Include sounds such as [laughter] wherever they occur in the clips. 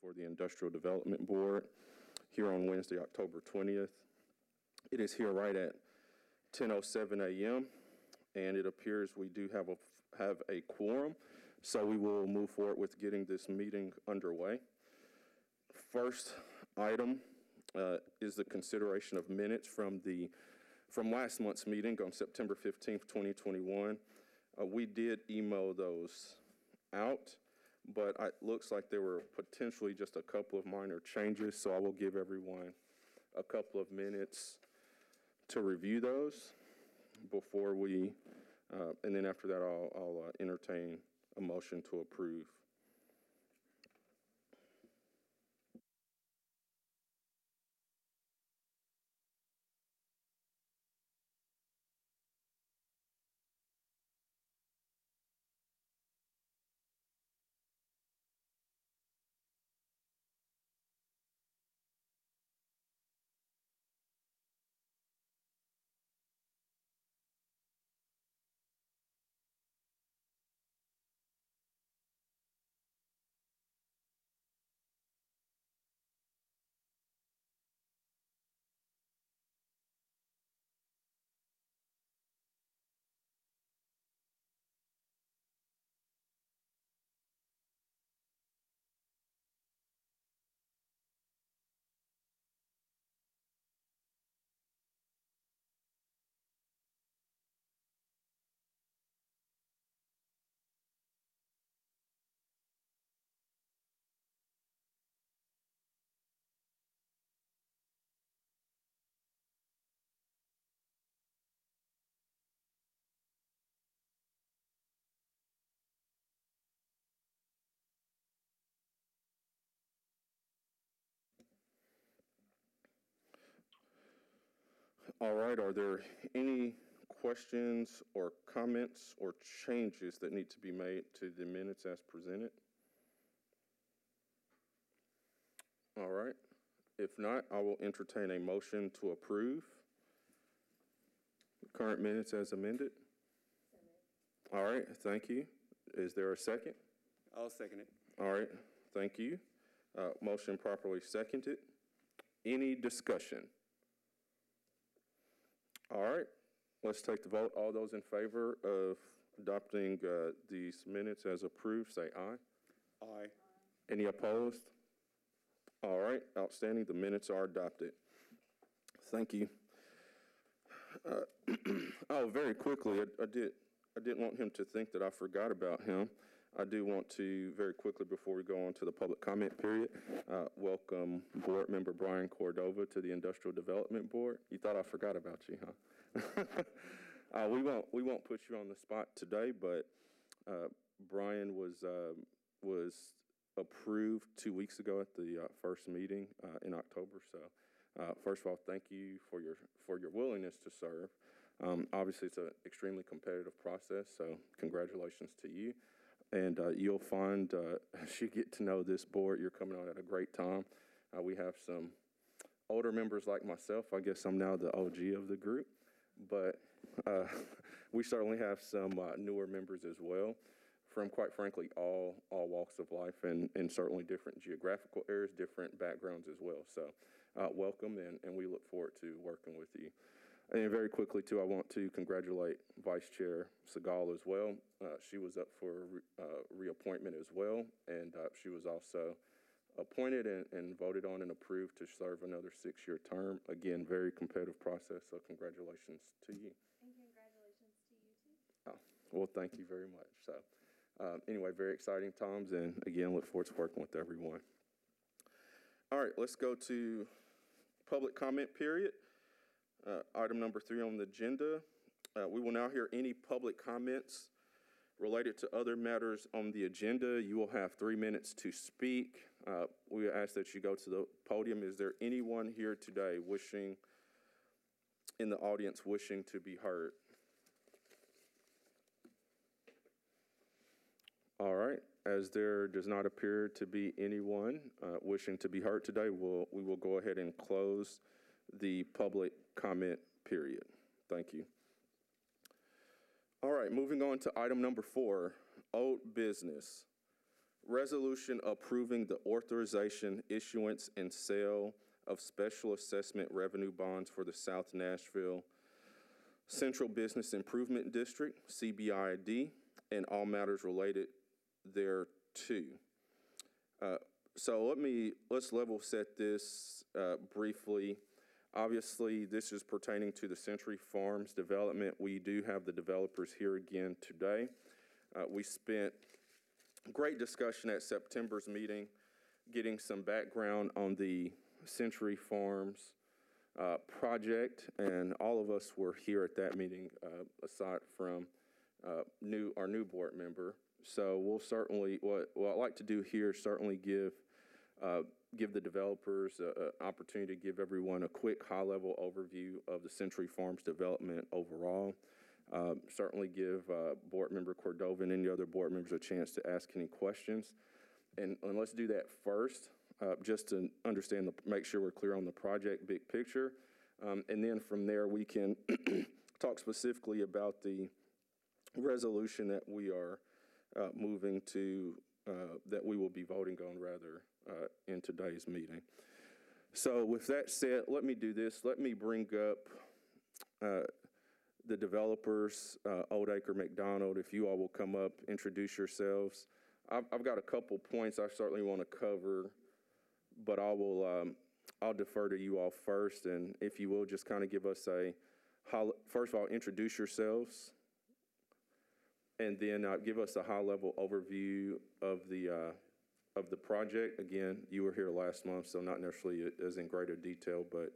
for the Industrial Development Board here on Wednesday, October 20th. It is here right at 10:07 a.m., and it appears we do have a, have a quorum, so we will move forward with getting this meeting underway. First item uh, is the consideration of minutes from the, from last month's meeting on September 15th, 2021. Uh, We did email those out, but it looks like there were potentially just a couple of minor changes, so I will give everyone a couple of minutes to review those before we, uh, and then after that, I'll, I'll uh, entertain a motion to approve. All right, are there any questions or comments or changes that need to be made to the minutes as presented? All right, if not, I will entertain a motion to approve the current minutes as amended. All right, thank you. Is there a second? I'll second it. All right, thank you. Uh, Motion properly seconded. Any discussion? All right, let's take the vote. All those in favor of adopting uh, these minutes as approved, say aye. Aye. Any opposed? All right, outstanding. The minutes are adopted. Thank you. Uh, [clears throat] Oh, very quickly, I I did, I didn't want him to think that I forgot about him. I do want to, very quickly, before we go on to the public comment period, uh, welcome Board Member Brian Cordova to the Industrial Development Board. You thought I forgot about you, huh? [laughs] Uh, We won't, we won't put you on the spot today, but uh, Brian was, um, was approved two weeks ago at the uh, first meeting uh, in October. So, uh, first of all, thank you for your for your willingness to serve. Um, obviously, it's an extremely competitive process. So, congratulations to you. And uh, you'll find uh, [laughs] as you get to know this board, you're coming on at a great time. Uh, we have some older members like myself. I guess I'm now the OG of the group, but uh, [laughs] we certainly have some uh, newer members as well from quite frankly all all walks of life and, and certainly different geographical areas, different backgrounds as well. So uh, welcome and, and we look forward to working with you. And very quickly too, I want to congratulate Vice Chair Segal as well. Uh, she was up for re, uh, reappointment as well, and uh, she was also appointed and, and voted on and approved to serve another six-year term. Again, very competitive process, so congratulations to you. And congratulations to you too. Oh, well, thank you very much. So, um, anyway, very exciting times, and again, look forward to working with everyone. All right, let's go to public comment period. Uh, item number three on the agenda. Uh, we will now hear any public comments related to other matters on the agenda. You will have three minutes to speak. Uh, we ask that you go to the podium. Is there anyone here today wishing, in the audience, wishing to be heard? All right, as there does not appear to be anyone uh, wishing to be heard today, we'll, we will go ahead and close the public comment period. Thank you. All right, moving on to item number four, old business. Resolution approving the authorization, issuance, and sale of special assessment revenue bonds for the South Nashville Central Business Improvement District, CBID, and all matters related thereto. Uh, So let me, let's level set this uh, briefly. Obviously, this is pertaining to the Century Farms development. We do have the developers here again today. Uh, We spent great discussion at September's meeting, getting some background on the Century Farms uh, project, and all of us were here at that meeting, uh, aside from uh, new, our new board member. So we'll certainly, what, what I'd like to do here certainly give, uh, give the developers an opportunity to give everyone a quick high-level overview of the Century Farms development overall. Uh, Certainly give uh, Board Member Cordova and any other board members a chance to ask any questions. And, and let's do that first, uh, just to understand, the make sure we're clear on the project, big picture. Um, And then from there, we can [clears throat] talk specifically about the resolution that we are uh, moving to, uh, that we will be voting on rather uh, in today's meeting. So with that said, let me do this. Let me bring up uh, the developers, uh, Oldacre McDonald, if you all will come up, introduce yourselves. I've, I've got a couple points I certainly want to cover, but I will, um, I'll defer to you all first, and if you will, just kind of give us a, high- first of all, introduce yourselves, and then uh, give us a high-level overview of the, uh, of the project. Again, you were here last month, so not necessarily as in greater detail, but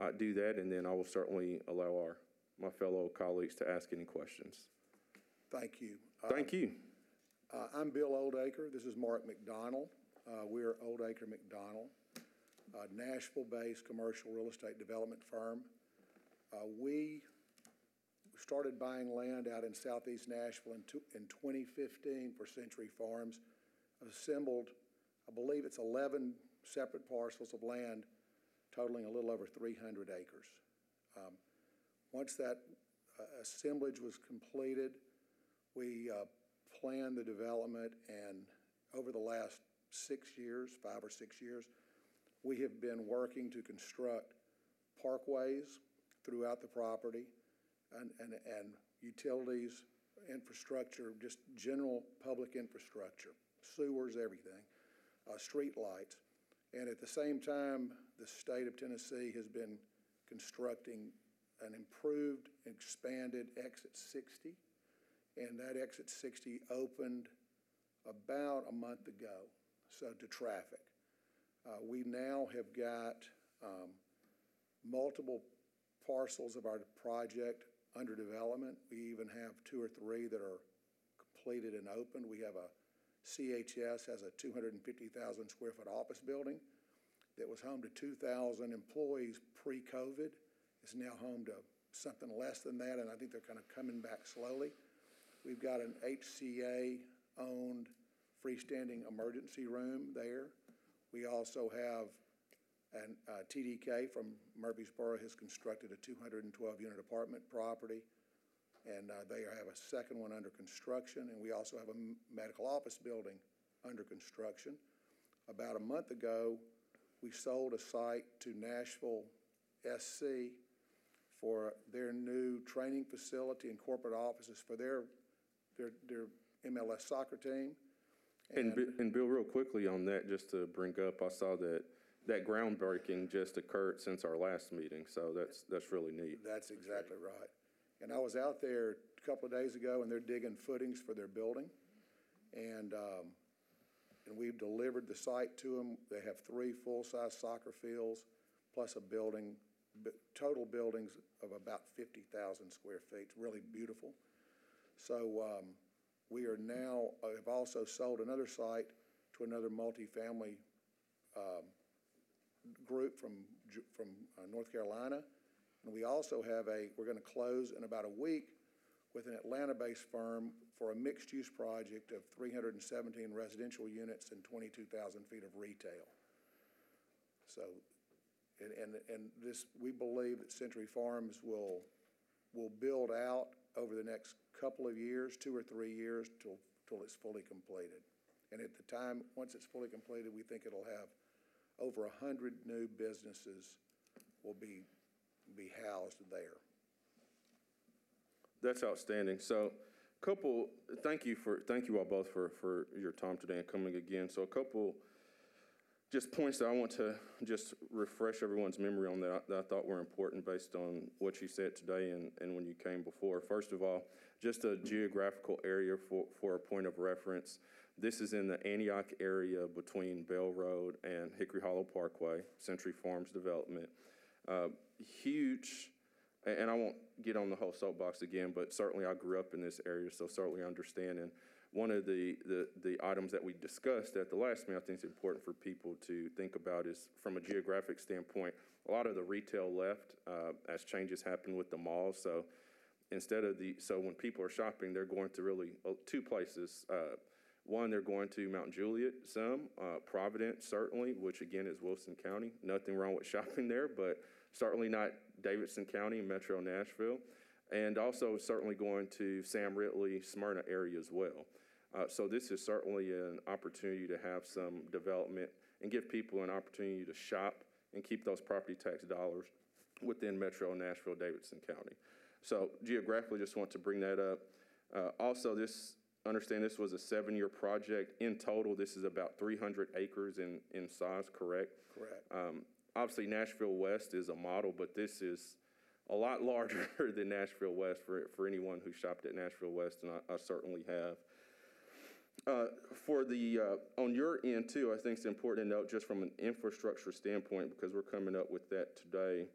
uh, do that, and then I will certainly allow our, my fellow colleagues to ask any questions. Thank you. Thank you. Uh, I'm Bill Oldacre. This is Mark McDonald. Uh, We're Oldacre McDonald, a Nashville-based commercial real estate development firm. Uh, We started buying land out in southeast Nashville in in 2015 for Century Farms. Assembled, I believe it's 11 separate parcels of land totaling a little over 300 acres. Um, Once that uh, assemblage was completed, we uh, planned the development, and over the last six years, five or six years, we have been working to construct parkways throughout the property and, and, and utilities, infrastructure, just general public infrastructure, sewers, everything, uh, street lights. And at the same time, the state of Tennessee has been constructing an improved, expanded exit 60 and that exit 60 opened about a month ago, so to traffic. Uh, We now have got um, multiple parcels of our project under development. We even have two or three that are completed and opened. We have a CHS has a 250,000 square foot office building that was home to 2,000 employees pre-COVID. It's now home to something less than that, and I think they're kind of coming back slowly. We've got an HCA-owned freestanding emergency room there. We also have, an uh, TDK from Murfreesboro has constructed a 212-unit apartment property, and uh, they have a second one under construction, and we also have a m- medical office building under construction. About a month ago, we sold a site to Nashville SC for their new training facility and corporate offices for their, their, their MLS soccer team. And, Bi- and Bill, real quickly on that, just to bring up, I saw that, that groundbreaking just occurred since our last meeting, so that's, that's really neat. That's exactly right. And I was out there a couple of days ago, and they're digging footings for their building. And, um, and we've delivered the site to them. They have three full-size soccer fields, plus a building, total buildings of about fifty thousand square feet, really beautiful. So, um, we are now, uh, have also sold another site to another multifamily, um, group from, from uh, North Carolina. And we also have a, we're going to close in about a week with an Atlanta-based firm for a mixed-use project of 317 residential units and 22,000 feet of retail. So, and, and, and this, we believe that Century Farms will, will build out over the next couple of years, two or three years, till, till it's fully completed. And at the time, once it's fully completed, we think it'll have over a hundred new businesses will be, be housed there. That's outstanding. So, couple, thank you for, thank you all both for, for your time today and coming again. So a couple just points that I want to just refresh everyone's memory on that I, that I thought were important based on what you said today and, and when you came before. First of all, just a geographical area for, for a point of reference. This is in the Antioch area between Bell Road and Hickory Hollow Parkway, Century Farms Development. Uh, huge, and I won't get on the whole soapbox again, but certainly I grew up in this area, so certainly understand. And one of the, the, the items that we discussed at the last meeting, I think is important for people to think about is from a geographic standpoint, a lot of the retail left uh, as changes happen with the malls. So instead of the, so when people are shopping, they're going to really uh, two places. Uh, one, they're going to Mount Juliet, some, uh, Providence, certainly, which again is Wilson County. Nothing wrong with [laughs] shopping there, but certainly not Davidson County, Metro Nashville. And also certainly going to Sam Ridley, Smyrna area as well. Uh, so this is certainly an opportunity to have some development and give people an opportunity to shop and keep those property tax dollars within Metro Nashville, Davidson County. So geographically, just want to bring that up. Uh, also, this, understand this was a seven-year project. In total, this is about 300 acres in, in size, correct? Correct. Um, obviously, Nashville West is a model, but this is a lot [laughs] larger than Nashville West for, for anyone who shopped at Nashville West, and I, I certainly have. Uh, for the, uh, on your end too, I think it's important to note just from an infrastructure standpoint, because we're coming up with that today.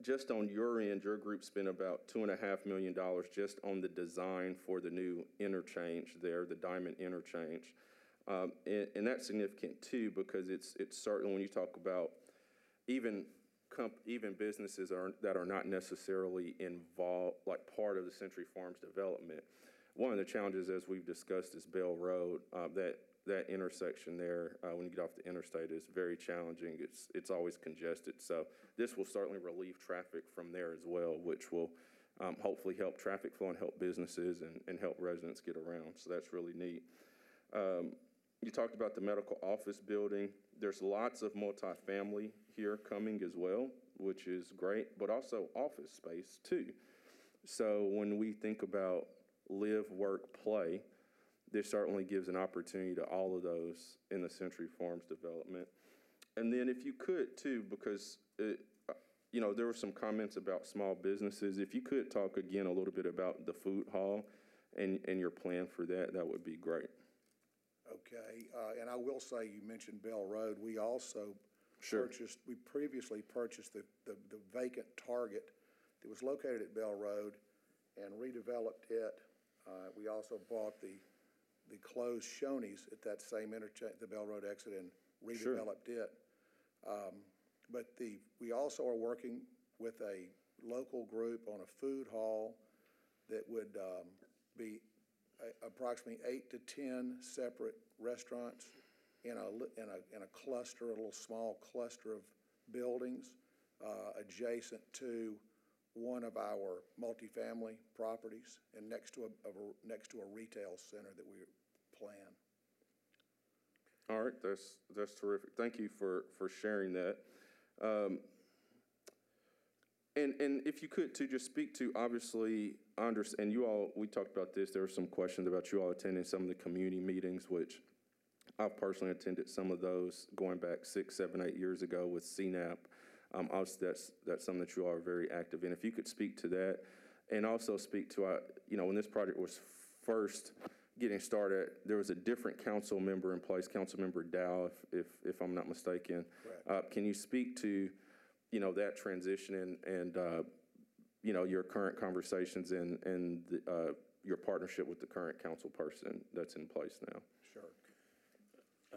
Just on your end, your group spent about two and a half million dollars just on the design for the new interchange there, the Diamond Interchange. Um, and, and that's significant too, because it's, it's certain when you talk about even even businesses are, that are not necessarily involved, like part of the Century Farms development. One of the challenges, as we've discussed, is Bell Road. Uh, that that intersection there, uh, when you get off the interstate, is very challenging. It's it's always congested. So this will certainly relieve traffic from there as well, which will um, hopefully help traffic flow and help businesses and, and help residents get around. So that's really neat. Um, you talked about the medical office building. There's lots of multifamily here coming as well, which is great, but also office space too. So when we think about live, work, play, this certainly gives an opportunity to all of those in the Century Farms development. And then if you could too, because it, uh, you know, there were some comments about small businesses. If you could talk again a little bit about the food hall and, and your plan for that, that would be great. Okay, uh, and I will say, you mentioned Bell Road, we also Sure. purchased, we previously purchased the, the the vacant Target that was located at Bell Road and redeveloped it. Uh, we also bought the, the closed Shoney's at that same interchange, the Bell Road exit, and Sure. redeveloped it. Um, But the, we also are working with a local group on a food hall that would um, be approximately eight to 10 separate restaurants in a, in a, in a cluster, a little small cluster of buildings uh, adjacent to one of our multifamily properties and next to a, a- next to a retail center that we plan. All right, that's, that's terrific. Thank you for, for sharing that. Um, and, and if you could to just speak to, obviously, Andres, and you all, we talked about this, there were some questions about you all attending some of the community meetings, which I've personally attended some of those going back six, seven, eight years ago with CNAP. Um, obviously, that's, that's something that you all are very active in. If you could speak to that and also speak to, uh, you know, when this project was first getting started, there was a different council member in place, Council Member Dow, if, if, if I'm not mistaken. Correct. Uh, can you speak to, you know, that transition and, and, uh, you know, your current conversations and, and, the, uh, your partnership with the current council person that's in place now? Sure.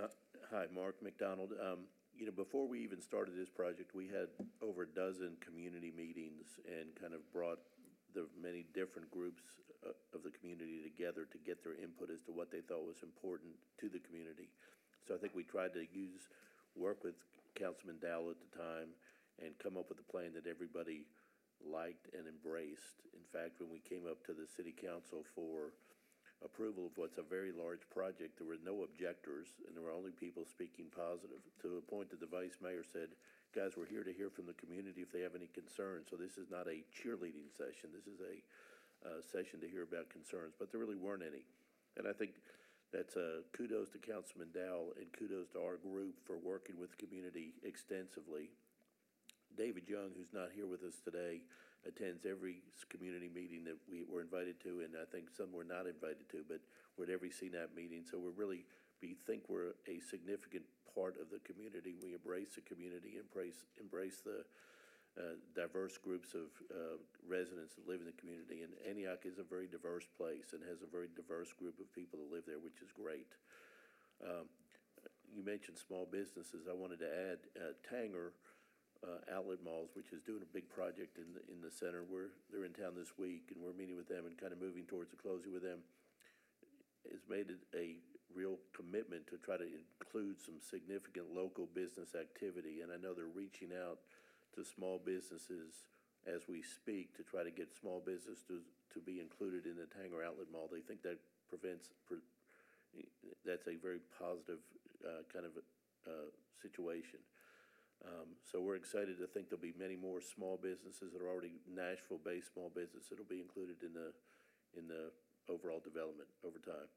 Uh, Hi, Mark McDonald. Um, You know, before we even started this project, we had over a dozen community meetings and kind of brought the many different groups uh, of the community together to get their input as to what they thought was important to the community. So I think we tried to use, work with Councilman Dow at the time and come up with a plan that everybody liked and embraced. In fact, when we came up to the city council for approval of what's a very large project. There were no objectors, and there were only people speaking positive, to a point that the vice mayor said, guys, we're here to hear from the community if they have any concerns. So this is not a cheerleading session. This is a uh, session to hear about concerns, but there really weren't any. And I think that's uh, kudos to Councilman Dow and kudos to our group for working with the community extensively. David Young, who's not here with us today, attends every community meeting that we were invited to, and I think some we're not invited to, but we're at every CNAP meeting, so we're really, we think we're a significant part of the community. We embrace the community, embrace, embrace the uh, diverse groups of uh, residents that live in the community, and Antioch is a very diverse place and has a very diverse group of people that live there, which is great. Um, You mentioned small businesses. I wanted to add uh, Tanger uh, Outlet Malls, which is doing a big project in, the in the center. We're, they're in town this week, and we're meeting with them and kind of moving towards a closing with them. Has made it a real commitment to try to include some significant local business activity, and I know they're reaching out to small businesses as we speak to try to get small business to, to be included in the Tanger Outlet Mall. They think that prevents, pre- that's a very positive uh, kind of uh, situation. Um, So we're excited to think there'll be many more small businesses that are already Nashville-based small businesses that'll be included in the, in the overall development over time.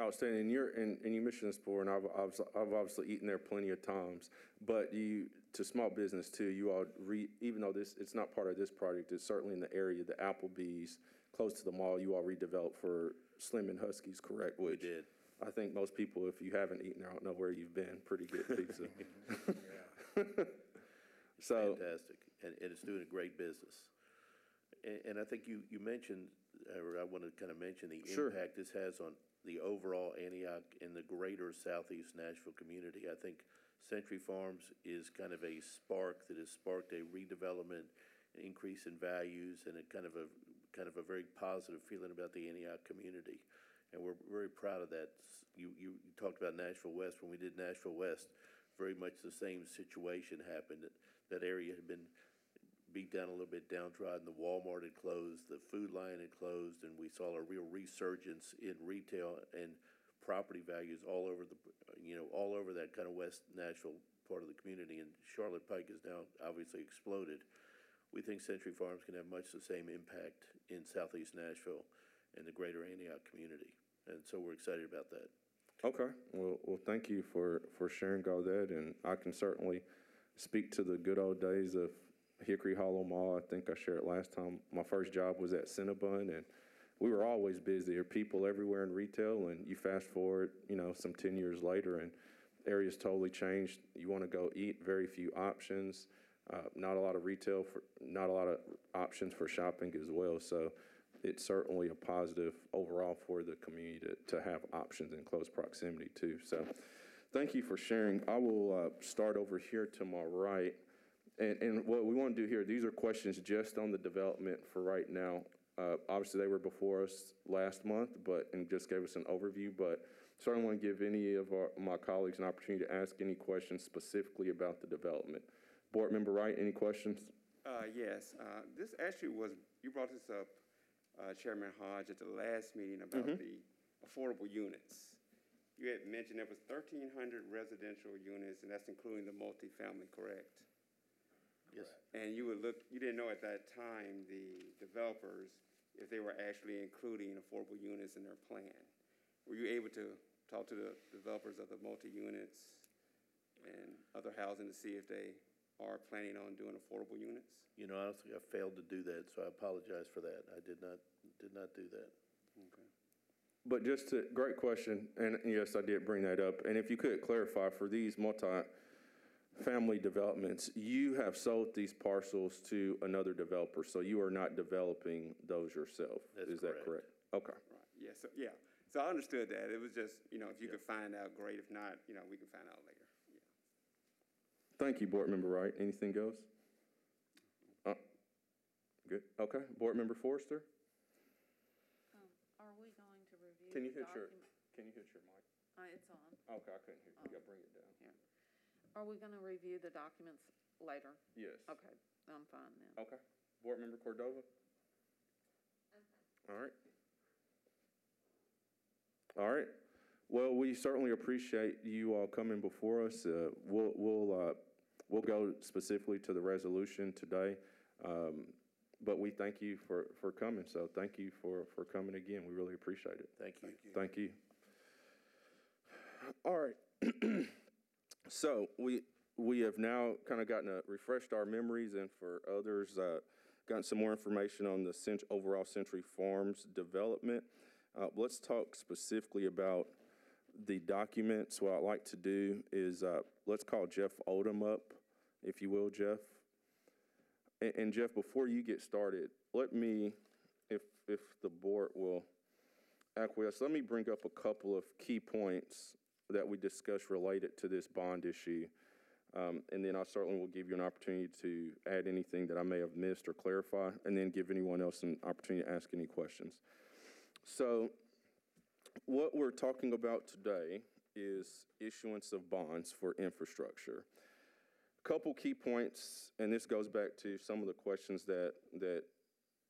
Outstanding. And you're, and, and you mentioned this before, and I've, I've, I've obviously eaten there plenty of times. But you, to small business too, you all re, even though this, it's not part of this project, it's certainly in the area, the Applebee's, close to the mall, you all redeveloped for Slim and Husky's, correct? We Which did. I think most people, if you haven't eaten there, I don't know where you've been. Pretty good pizza. [laughs] [laughs] [laughs] So, Fantastic, and, and it's doing a great business. And, and I think you, you mentioned, or I want to kind of mention the Sure. impact this has on the overall Antioch and the greater southeast Nashville community. I think Century Farms is kind of a spark that has sparked a redevelopment, an increase in values, and a kind of a, kind of a very positive feeling about the Antioch community. And we're very proud of that. You, you, you talked about Nashville West, when we did Nashville West, very much the same situation happened. That area had been beat down a little bit, downtrodden. The Walmart had closed, the Food Lion had closed, and we saw a real resurgence in retail and property values all over the, you know, all over that kind of West Nashville part of the community. And Charlotte Pike has now obviously exploded. We think Century Farms can have much the same impact in southeast Nashville and the greater Antioch community. And so we're excited about that. Okay, well, well, thank you for, for sharing all that, and I can certainly speak to the good old days of Hickory Hollow Mall. I think I shared last time. My first job was at Cinnabon, and we were always busy. There were people everywhere in retail, and you fast forward, you know, some 10 years later, and areas totally changed. You want to go eat, very few options. Uh, not a lot of retail for, not a lot of options for shopping as well. So it's certainly a positive overall for the community to, to have options in close proximity too. So thank you for sharing. I will uh, start over here to my right. And, and what we want to do here, these are questions just on the development for right now. Uh, obviously, they were before us last month, but, and just gave us an overview, but certainly want to give any of our, my colleagues an opportunity to ask any questions specifically about the development. Board Member Wright, any questions? Uh, yes, uh, this actually was, you brought this up, uh, Chairman Hodge, at the last meeting about the affordable units. You had mentioned there was thirteen hundred residential units, and that's including the multifamily, correct? Yes. And you would look, you didn't know at that time, the developers, if they were actually including affordable units in their plan. Were you able to talk to the developers of the multi-units and other housing to see if they are planning on doing affordable units? You know, honestly, I failed to do that, so I apologize for that. I did not, did not do that. Okay. But just to, great question, and yes, I did bring that up. And if you could clarify, for these multi-family developments, you have sold these parcels to another developer, so you are not developing those yourself? That's Is that correct? correct. Okay. Right, yeah, so, yeah, so I understood that, it was just, you know, if you could find out, great, if not, you know, we can find out later, yeah. Thank you, Board Member Wright. Anything else? Uh, Good, okay. Board Member Forrester? Um, Are we going to review? Can you the hit your, can you hit your mic? Uh, It's on. Okay, I couldn't hear you. You gotta bring it down. Are we going to review the documents later? Yes. Okay, I'm fine then. Okay. Board Member Cordova? All right. All right. Well, we certainly appreciate you all coming before us. Uh, We'll, we'll, uh, we'll go specifically to the resolution today. Um, But we thank you for, for coming, so thank you for, for coming again. We really appreciate it. Thank you. Thank you. All right. [clears throat] So we, we have now kind of gotten, a- refreshed our memories and for others, uh, gotten some more information on the cent, overall Century Farms development. Uh, let's talk specifically about the documents. What I'd like to do is, uh, let's call Jeff Oldham up, if you will, Jeff. And, and Jeff, before you get started, let me, if, if the board will acquiesce, let me bring up a couple of key points that we discussed related to this bond issue. Um, and then I certainly will give you an opportunity to add anything that I may have missed or clarify, and then give anyone else an opportunity to ask any questions. So, what we're talking about today is issuance of bonds for infrastructure. Couple key points, and this goes back to some of the questions that, that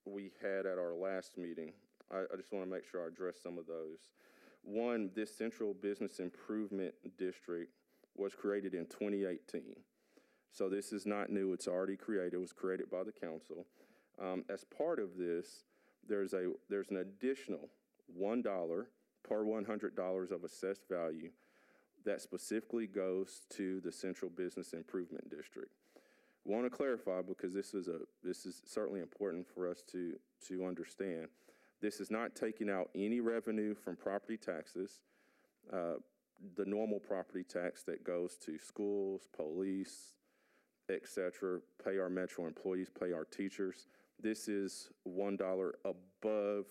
we had at our last meeting. I, I just want to make sure I address some of those. One, this Central Business Improvement District was created in 2018. So this is not new, it's already created, it was created by the council. Um, as part of this, there's a, there's an additional $1 per $100 of assessed value that specifically goes to the Central Business Improvement District. Want to clarify because this is a this is certainly important for us to to understand. This is not taking out any revenue from property taxes, uh, the normal property tax that goes to schools, police, etc. Pay our metro employees, pay our teachers. This is one dollar above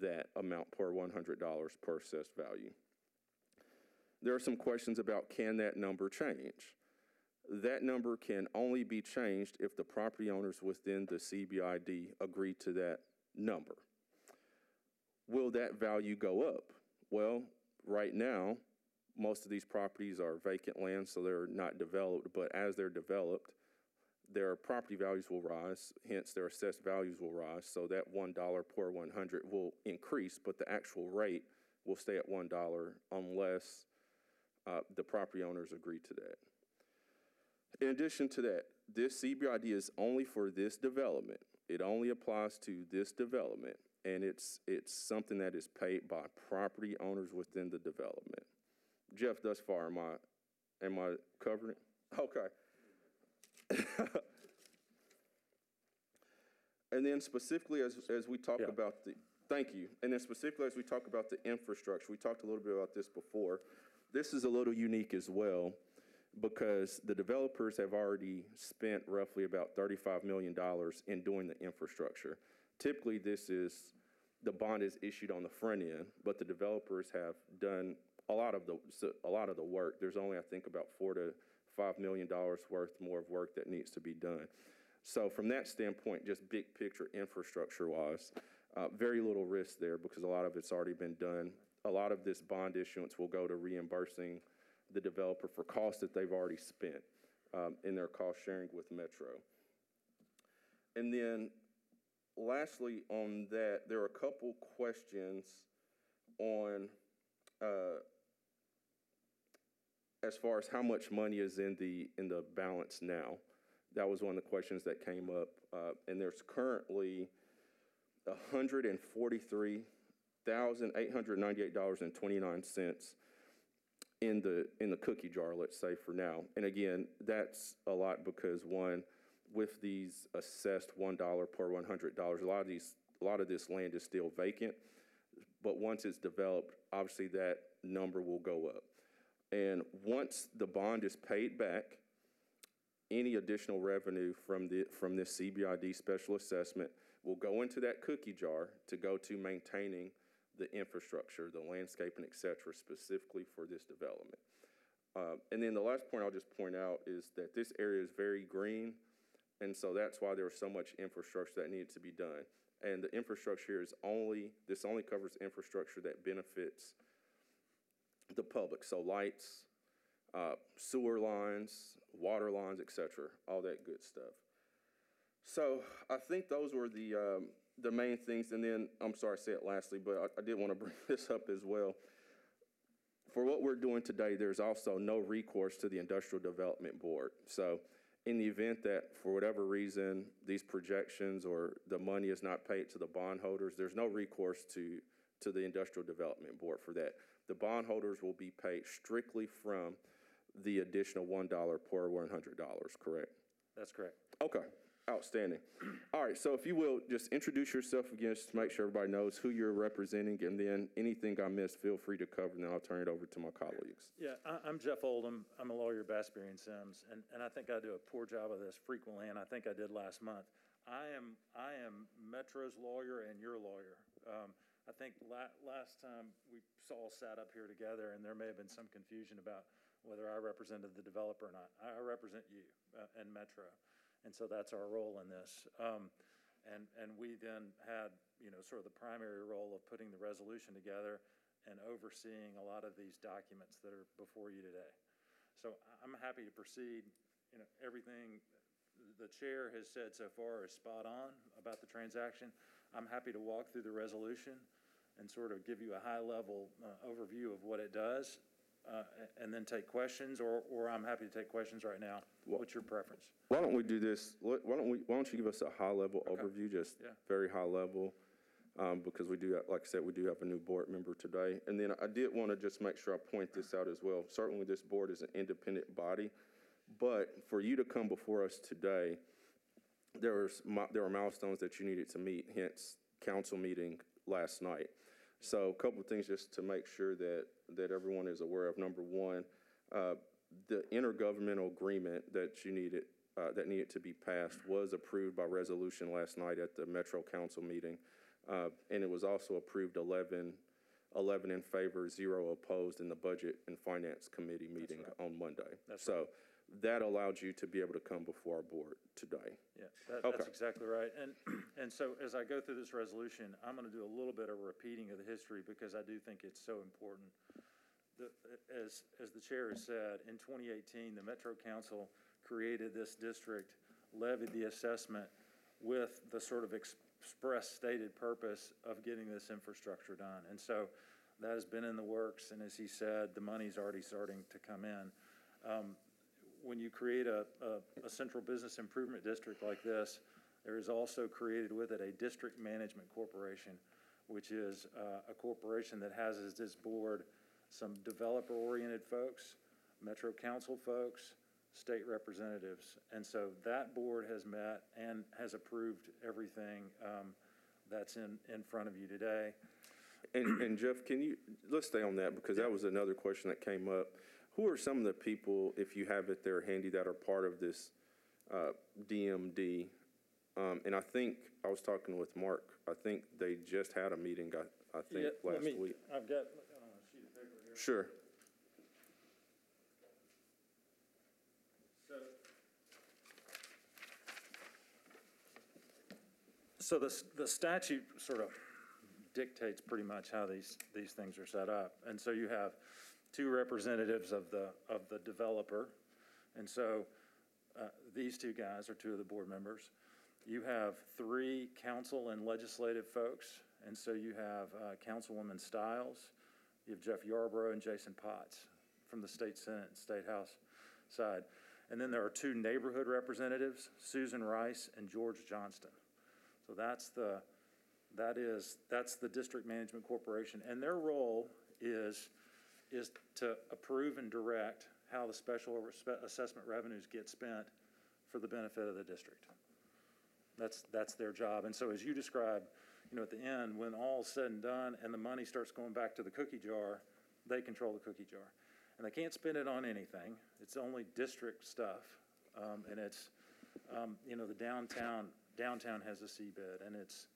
that amount per one hundred dollars per assessed value. There are some questions about can that number change? That number can only be changed if the property owners within the CBID agree to that number. Will that value go up? Well, right now, most of these properties are vacant land, so they're not developed, but as they're developed, their property values will rise, hence their assessed values will rise, so that one dollar per one hundred will increase, but the actual rate will stay at one dollar unless uh, the property owners agree to that. In addition to that, this CBID is only for this development. It only applies to this development, and it's, it's something that is paid by property owners within the development. Jeff, thus far, am I, am I covering it? Okay. [laughs] And then specifically, as, as we talk Yeah. about the, thank you, and then specifically as we talk about the infrastructure, we talked a little bit about this before. This is a little unique as well, because the developers have already spent roughly about thirty-five million dollars in doing the infrastructure. Typically, this is, the bond is issued on the front end, but the developers have done a lot of the, a lot of the work. There's only, I think, about four to five million dollars worth more of work that needs to be done. So from that standpoint, just big picture infrastructure wise, uh, very little risk there because a lot of it's already been done. A lot of this bond issuance will go to reimbursing the developer for costs that they've already spent um, in their cost sharing with Metro. And then lastly on that, there are a couple questions on uh, as far as how much money is in the in the balance now. That was one of the questions that came up, uh, and there's currently hundred and forty-three thousand eight hundred ninety-eight dollars and twenty-nine cents in the in the cookie jar. Let's say for now, and again, that's a lot because one, with these assessed one dollar per one hundred dollars, a lot of these a lot of this land is still vacant. But once it's developed, obviously that number will go up. And once the bond is paid back, any additional revenue from the, from this CBID special assessment will go into that cookie jar to go to maintaining the infrastructure, the landscaping, et cetera, specifically for this development. Uh, and then the last point I'll just point out is that this area is very green, and so that's why there was so much infrastructure that needed to be done. And the infrastructure is only, this only covers infrastructure that benefits the public, so lights, uh, sewer lines, water lines, et cetera, all that good stuff. So I think those were the, um, the main things. And then, I'm sorry I said it lastly, but I, I did want to [laughs] bring this up as well. for what we're doing today, there's also no recourse to the Industrial Development Board. So in the event that, for whatever reason, these projections or the money is not paid to the bondholders, there's no recourse to, to the Industrial Development Board for that. The bondholders will be paid strictly from the additional $1 per $100, correct? That's correct. Okay, outstanding. All right, so if you will, just introduce yourself again, just to make sure everybody knows who you're representing, and then anything I missed, feel free to cover, and then I'll turn it over to my colleagues. Yeah, I, I'm Jeff Oldham. I'm a lawyer, at Bass Berry and Sims, and, and I think I do a poor job of this frequently, and I think I did last month. I am, I am Metro's lawyer and your lawyer. Um, I think la- last time we all sat up here together, and there may have been some confusion about whether I represented the developer or not. I I represent you uh, and Metro, and so that's our role in this. Um, and, and we then had, you know, sort of the primary role of putting the resolution together and overseeing a lot of these documents that are before you today. So I'm happy to proceed, you know, everything the chair has said so far is spot on about the transaction. I'm happy to walk through the resolution and sort of give you a high-level uh, overview of what it does, uh, and then take questions, or, or I'm happy to take questions right now. What's your preference? Why don't we do this, why don't we, why don't you give us a high-level overview, just Yeah. very high level? Um, because we do, like I said, we do have a new board member today. And then I did want to just make sure I point this out as well. Certainly, this board is an independent body, but for you to come before us today, there was, mi- there were milestones that you needed to meet, hence council meeting last night. So a couple of things just to make sure that, that everyone is aware of. Number one, uh, the intergovernmental agreement that you needed, uh, that needed to be passed was approved by resolution last night at the Metro Council meeting. Uh, and it was also approved 11, 11 in favor, zero opposed in the Budget and Finance Committee meeting on Monday. That's So that allowed you to be able to come before our board today. Yeah, that, Okay. that's exactly right. And, [clears throat] and so as I go through this resolution, I'm gonna do a little bit of a repeating of the history because I do think it's so important. The, as, as the chair has said, in twenty eighteen, the Metro Council created this district, levied the assessment with the sort of express stated purpose of getting this infrastructure done. And so that has been in the works, and as he said, the money's already starting to come in. Um, when you create a, a, a central business improvement district like this, there is also created with it a district management corporation, which is uh, a corporation that has as its board some developer-oriented folks, Metro Council folks, state representatives. And so that board has met and has approved everything um, that's in, in front of you today. And, and Jeff, can you, let's stay on that because that was another question that came up. Who are some of the people, if you have it there handy, that are part of this uh, DMC? Um, And I think, I was talking with Mark, I think they just had a meeting, I, I think, Yeah, let last me- week. I've got uh, a sheet of paper here. Sure. So the, the statute sort of dictates pretty much how these, these things are set up. And so you have two representatives of the, of the developer. And so uh, these two guys are two of the board members. You have three council and legislative folks. And so you have uh, Councilwoman Styles, you have Jeff Yarbro and Jason Potts from the state senate and state house side. And then there are two neighborhood representatives, Susan Rice and George Johnston. So that's the, that is, that's the District Management Corporation, and their role is, is to approve and direct how the special assessment revenues get spent for the benefit of the district. That's, that's their job, and so as you described, you know, at the end, when all's said and done and the money starts going back to the cookie jar, they control the cookie jar. And they can't spend it on anything, it's only district stuff, um, and it's, um, you know, the downtown, downtown has a CBID, and it's,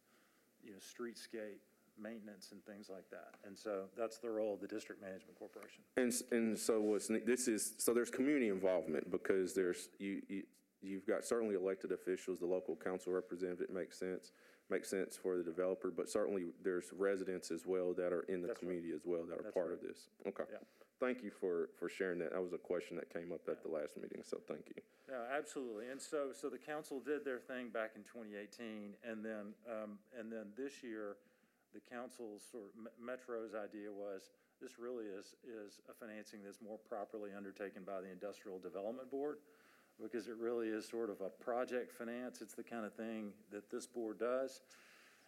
you know, streetscape, maintenance and things like that. And so that's the role of the District Management Corporation. And, and so what's, this is, so there's community involvement because there's, you, you, you've got certainly elected officials, the local council representative, it makes sense, makes sense for the developer, but certainly there's residents as well that are in the That's right. community as well that are That's part of this. Okay. Yeah. Thank you for, for sharing that. That was a question that came up at the last meeting, so thank you. Yeah, absolutely. And so, so the council did their thing back in 2018, and then, um, and then this year, the council's sort of, Metro's idea was, This really is, is a financing that's more properly undertaken by the Industrial Development Board, because it really is sort of a project finance. It's the kind of thing that this board does.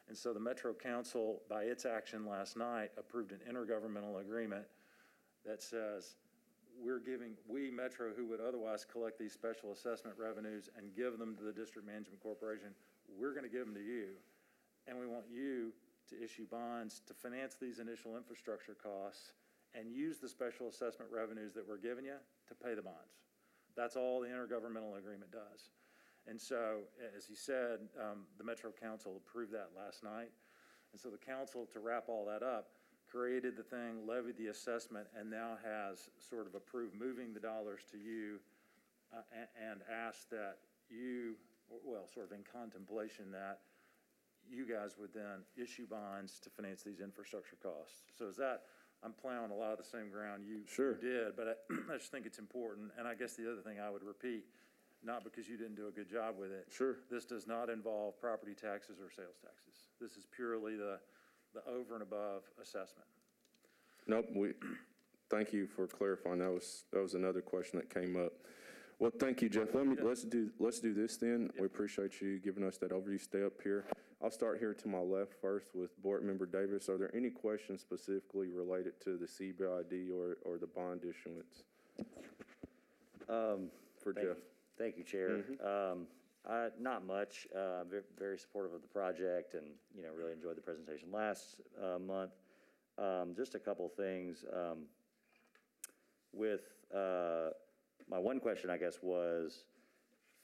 And so the Metro Council, by its action last night, approved an intergovernmental agreement that says, we're giving, we, Metro, who would otherwise collect these special assessment revenues and give them to the District Management Corporation, we're gonna give them to you. And we want you to issue bonds to finance these initial infrastructure costs and use the special assessment revenues that we're giving you to pay the bonds. That's all the intergovernmental agreement does. And so, as he said, um, the Metro Council approved that last night. And so the council, to wrap all that up, created the thing, levied the assessment, and now has sort of approved moving the dollars to you uh, a- and asked that you, well, sort of in contemplation that you guys would then issue bonds to finance these infrastructure costs. So is that, I'm plowing a lot of the same ground you you Sure. did, but I, [clears throat] I just think it's important. And I guess the other thing I would repeat, not because you didn't do a good job with it. Sure. This does not involve property taxes or sales taxes. This is purely the, the over and above assessment. Nope, we, thank you for clarifying. That was, that was another question that came up. Well, thank you, Jeff. Let me, let's do, let's do this then. We appreciate you giving us that overview. Stay up here. I'll start here to my left first with Board Member Davis. Are there any questions specifically related to the CBID or, or the bond issuance? Um, For thank- Jeff? Thank you, Chair. Um, I, not much, uh, very, very supportive of the project and, you know, really enjoyed the presentation last, uh, month. Um, just a couple things, um, with, uh, my one question, I guess, was,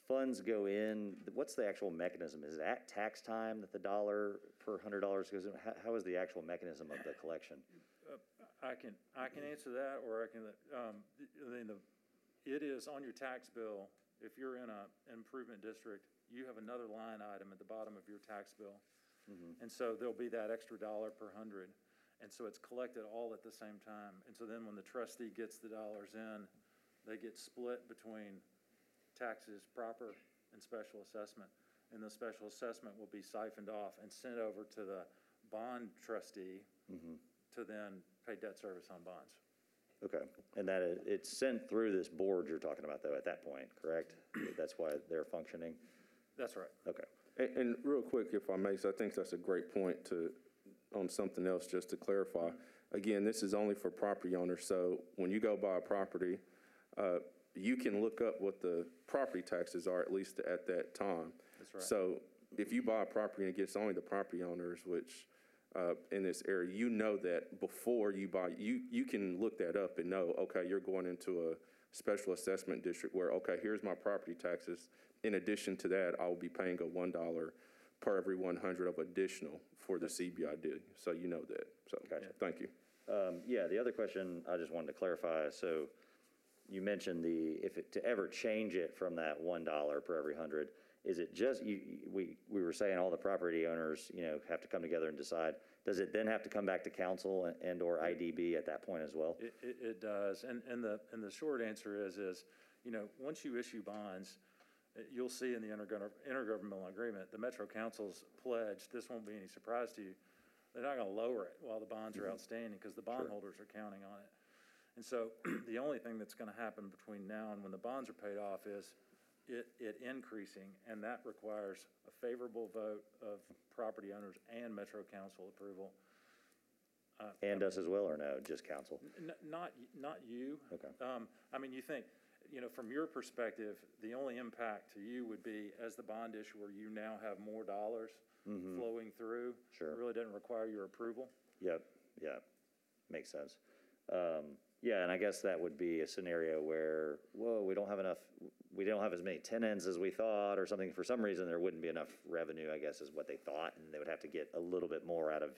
funds go in, what's the actual mechanism? Is it at tax time that the dollar per hundred dollars goes in? How, how is the actual mechanism of the collection? I can, I can answer that, or I can, um, I mean, the, it is on your tax bill. If you're in a improvement district, you have another line item at the bottom of your tax bill. And so there'll be that extra dollar per hundred. And so it's collected all at the same time. And so then when the trustee gets the dollars in, they get split between taxes proper and special assessment. And the special assessment will be siphoned off and sent over to the bond trustee mm-hmm. to then pay debt service on bonds. Okay, and that is, it's sent through this board you're talking about though, at that point, correct? That's why they're functioning? That's right. Okay, And, and real quick, if I may, so I think that's a great point to, on something else, just to clarify. Again, this is only for property owners, so when you go buy a property, uh, you can look up what the property taxes are, at least at that time. That's right. So if you buy a property and it gets only the property owners, which, uh, in this area, you know that before you buy, you, you can look that up and know, okay, you're going into a special assessment district where, okay, here's my property taxes. In addition to that, I will be paying a one dollar per every one hundred of additional for the CBID, so you know that. So, Gotcha. thank you. um, yeah, the other question, I just wanted to clarify, so you mentioned the, if it, to ever change it from that one dollar per every hundred, is it just, you, you- we, we were saying all the property owners, you know, have to come together and decide, does it then have to come back to council and- and/or IDB at that point as well? It, it, it does, and, and the, and the short answer is, is, you know, once you issue bonds, uh, you'll see in the intergov- intergovernmental agreement, the Metro Council's pledge, this won't be any surprise to you, they're not gonna lower it while the bonds are outstanding, because the bondholders are counting on it. And so, [clears throat] the only thing that's gonna happen between now and when the bonds are paid off is it, it increasing, and that requires a favorable vote of property owners and Metro Council approval. And us as well, or no, just council? N- Not, not you. Okay. Um, I mean, you think, you know, from your perspective, the only impact to you would be, as the bond issuer, you now have more dollars flowing through. Sure. It Really doesn't require your approval. Yep, yep, makes sense. Um, yeah, and I guess that would be a scenario where, whoa, we don't have enough, we don't have as many tenants as we thought, or something, for some reason, there wouldn't be enough revenue, I guess, is what they thought, and they would have to get a little bit more out of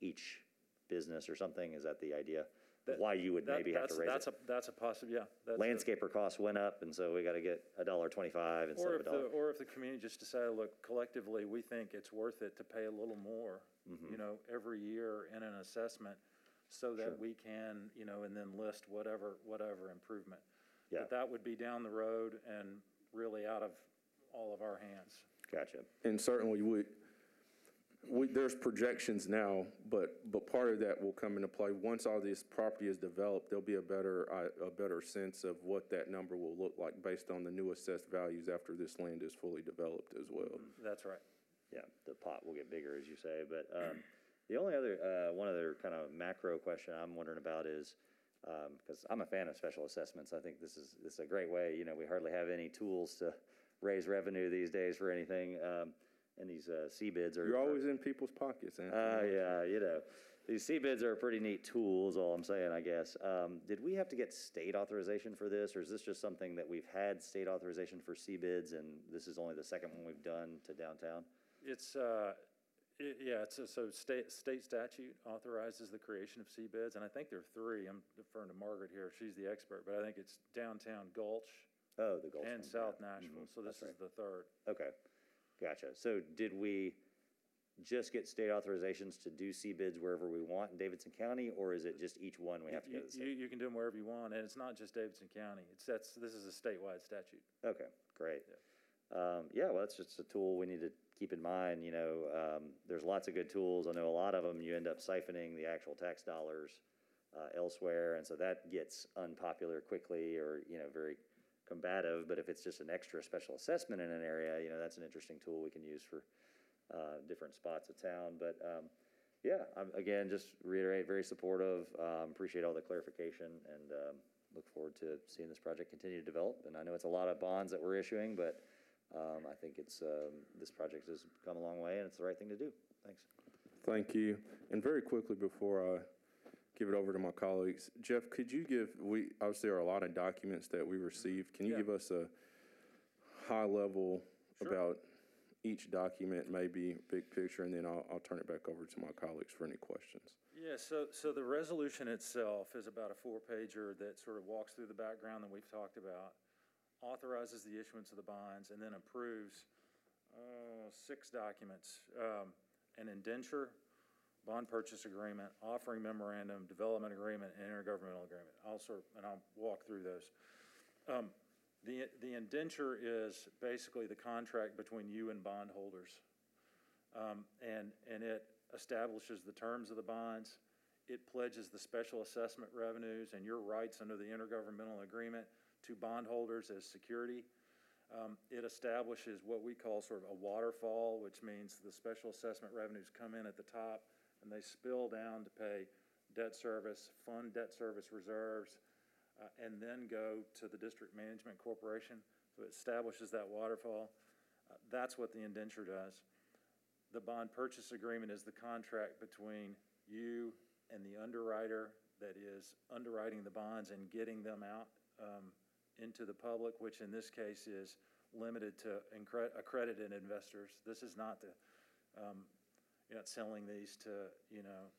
each business or something, is that the idea? Why you would That- maybe have to that's- raise That's it? a, that's a possible, yeah. that's a- Landscaper costs went up, and so we gotta get a dollar twenty-five instead Or of a if the, dollar. or if the community just decided, look, collectively, we think it's worth it to pay a little more, Mm-hmm. you know, every year in an assessment, so that we can, you know, and then list whatever, whatever improvement. Yeah. But that would be down the road and really out of all of our hands. Gotcha, And certainly, we, we, there's projections now, but, but part of that will come into play. Once all this property is developed, there'll be a better, uh, a better sense of what that number will look like based on the new assessed values after this land is fully developed as well. That's right. Yeah, the pot will get bigger, as you say, but, um, the only other, uh, one other kind of macro question I'm wondering about is, um, because I'm a fan of special assessments, I think this is, this is a great way, you know, we hardly have any tools to [laughs] raise revenue these days for anything, um, and these, uh, CBIDs are. You're are- always in people's pockets, Anthony. Uh, yeah, you know, these CBIDs are a pretty neat tools, all I'm saying, I guess. Um, did we have to get state authorization for this, or is this just something that we've had state authorization for CBIDs, and this is only the second one we've done to downtown? It's, uh, i yeah, it's, a- so state, state statute authorizes the creation of CBIDs, and I think there are three. I'm deferring to Margaret here, she's the expert, but I think it's downtown Gulch Oh, the Gulch and one, South yeah. Nashville, Mhm, so this is the third. Okay, gotcha. So did we just get state authorizations to do CBIDs wherever we want in Davidson County, or is it just each one we have to go You, to the you, you can do them wherever you want, and it's not just Davidson County, it's, that's, this is a statewide statute. Okay, great. Um, yeah, well, that's just a tool we need to keep in mind, you know, um, there's lots of good tools. I know a lot of them, you end up siphoning the actual tax dollars, uh, elsewhere, and so that gets unpopular quickly or, you know, very combative. But if it's just an extra special assessment in an area, you know, that's an interesting tool we can use for, uh, different spots of town. But, um, yeah, I'm, again, just reiterate, very supportive, um, appreciate all the clarification and, um, look forward to seeing this project continue to develop. And I know it's a lot of bonds that we're issuing, but, um, I think it's, um, this project has come a long way and it's the right thing to do. Thanks. Thank you. And very quickly before I give it over to my colleagues, Jeff, could you give, we, obviously there are a lot of documents that we received. Can you Yeah. give us a high level Sure. about each document, maybe big picture, and then I'll, I'll turn it back over to my colleagues for any questions. Yeah, so, so the resolution itself is about a four-pager that sort of walks through the background that we've talked about, authorizes the issuance of the bonds, and then approves, uh, six documents. Um, an indenture, bond purchase agreement, offering memorandum, development agreement, and intergovernmental agreement. I'll sort, and I'll walk through those. Um, the, the indenture is basically the contract between you and bondholders. Um, and, and it establishes the terms of the bonds. It pledges the special assessment revenues and your rights under the intergovernmental agreement to bondholders as security. Um, it establishes what we call sort of a waterfall, which means the special assessment revenues come in at the top and they spill down to pay debt service, fund debt service reserves, uh, and then go to the district management corporation. So it establishes that waterfall. Uh, that's what the indenture does. The bond purchase agreement is the contract between you and the underwriter that is underwriting the bonds and getting them out um, into the public, which in this case is limited to accredited investors. This is not the, um, you're not selling these to, you know,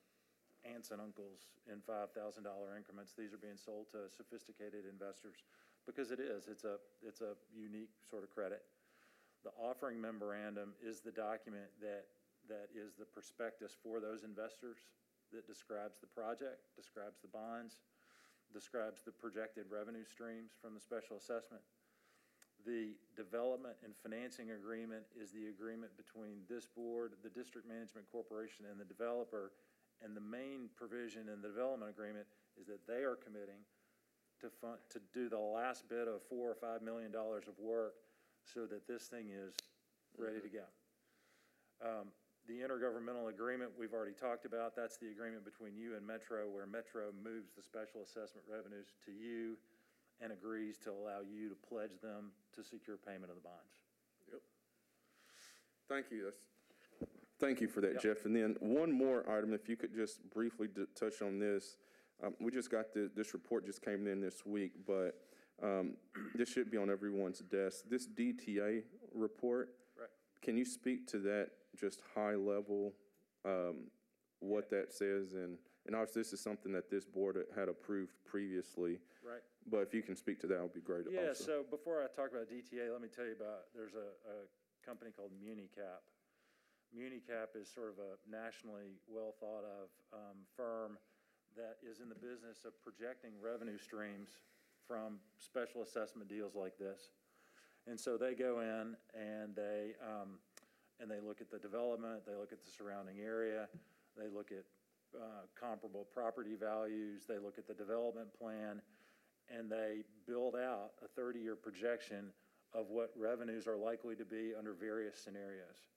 aunts and uncles in five thousand dollar increments. These are being sold to sophisticated investors because it is. It's a it's a unique sort of credit. The offering memorandum is the document that, that is the prospectus for those investors that describes the project, describes the bonds, describes the projected revenue streams from the special assessment. The development and financing agreement is the agreement between this board, the district management corporation, and the developer. And the main provision in the development agreement is that they are committing to fund, to do the last bit of four or five million dollars of work so that this thing is ready to go. Um, the intergovernmental agreement, we've already talked about, that's the agreement between you and Metro, where Metro moves the special assessment revenues to you and agrees to allow you to pledge them to secure payment of the bonds. Yep. Thank you. That's, thank you for that, Yep. Jeff. And then one more item, if you could just briefly d- touch on this. Um, we just got the, this report just came in this week, but, um, this should be on everyone's desk. This DTA report. Can you speak to that, just high level, um, what that says? And, and obviously, this is something that this board had approved previously, Right. but if you can speak to that, it would be great also. Yeah, so before I talk about DTA, let me tell you about, there's a, a company called MuniCap. MuniCap is sort of a nationally well-thought-of um, firm that is in the business of projecting revenue streams from special assessment deals like this. And so they go in and they um, and they look at the development, they look at the surrounding area, they look at uh, comparable property values, they look at the development plan, and they build out a 30-year projection of what revenues are likely to be under various scenarios.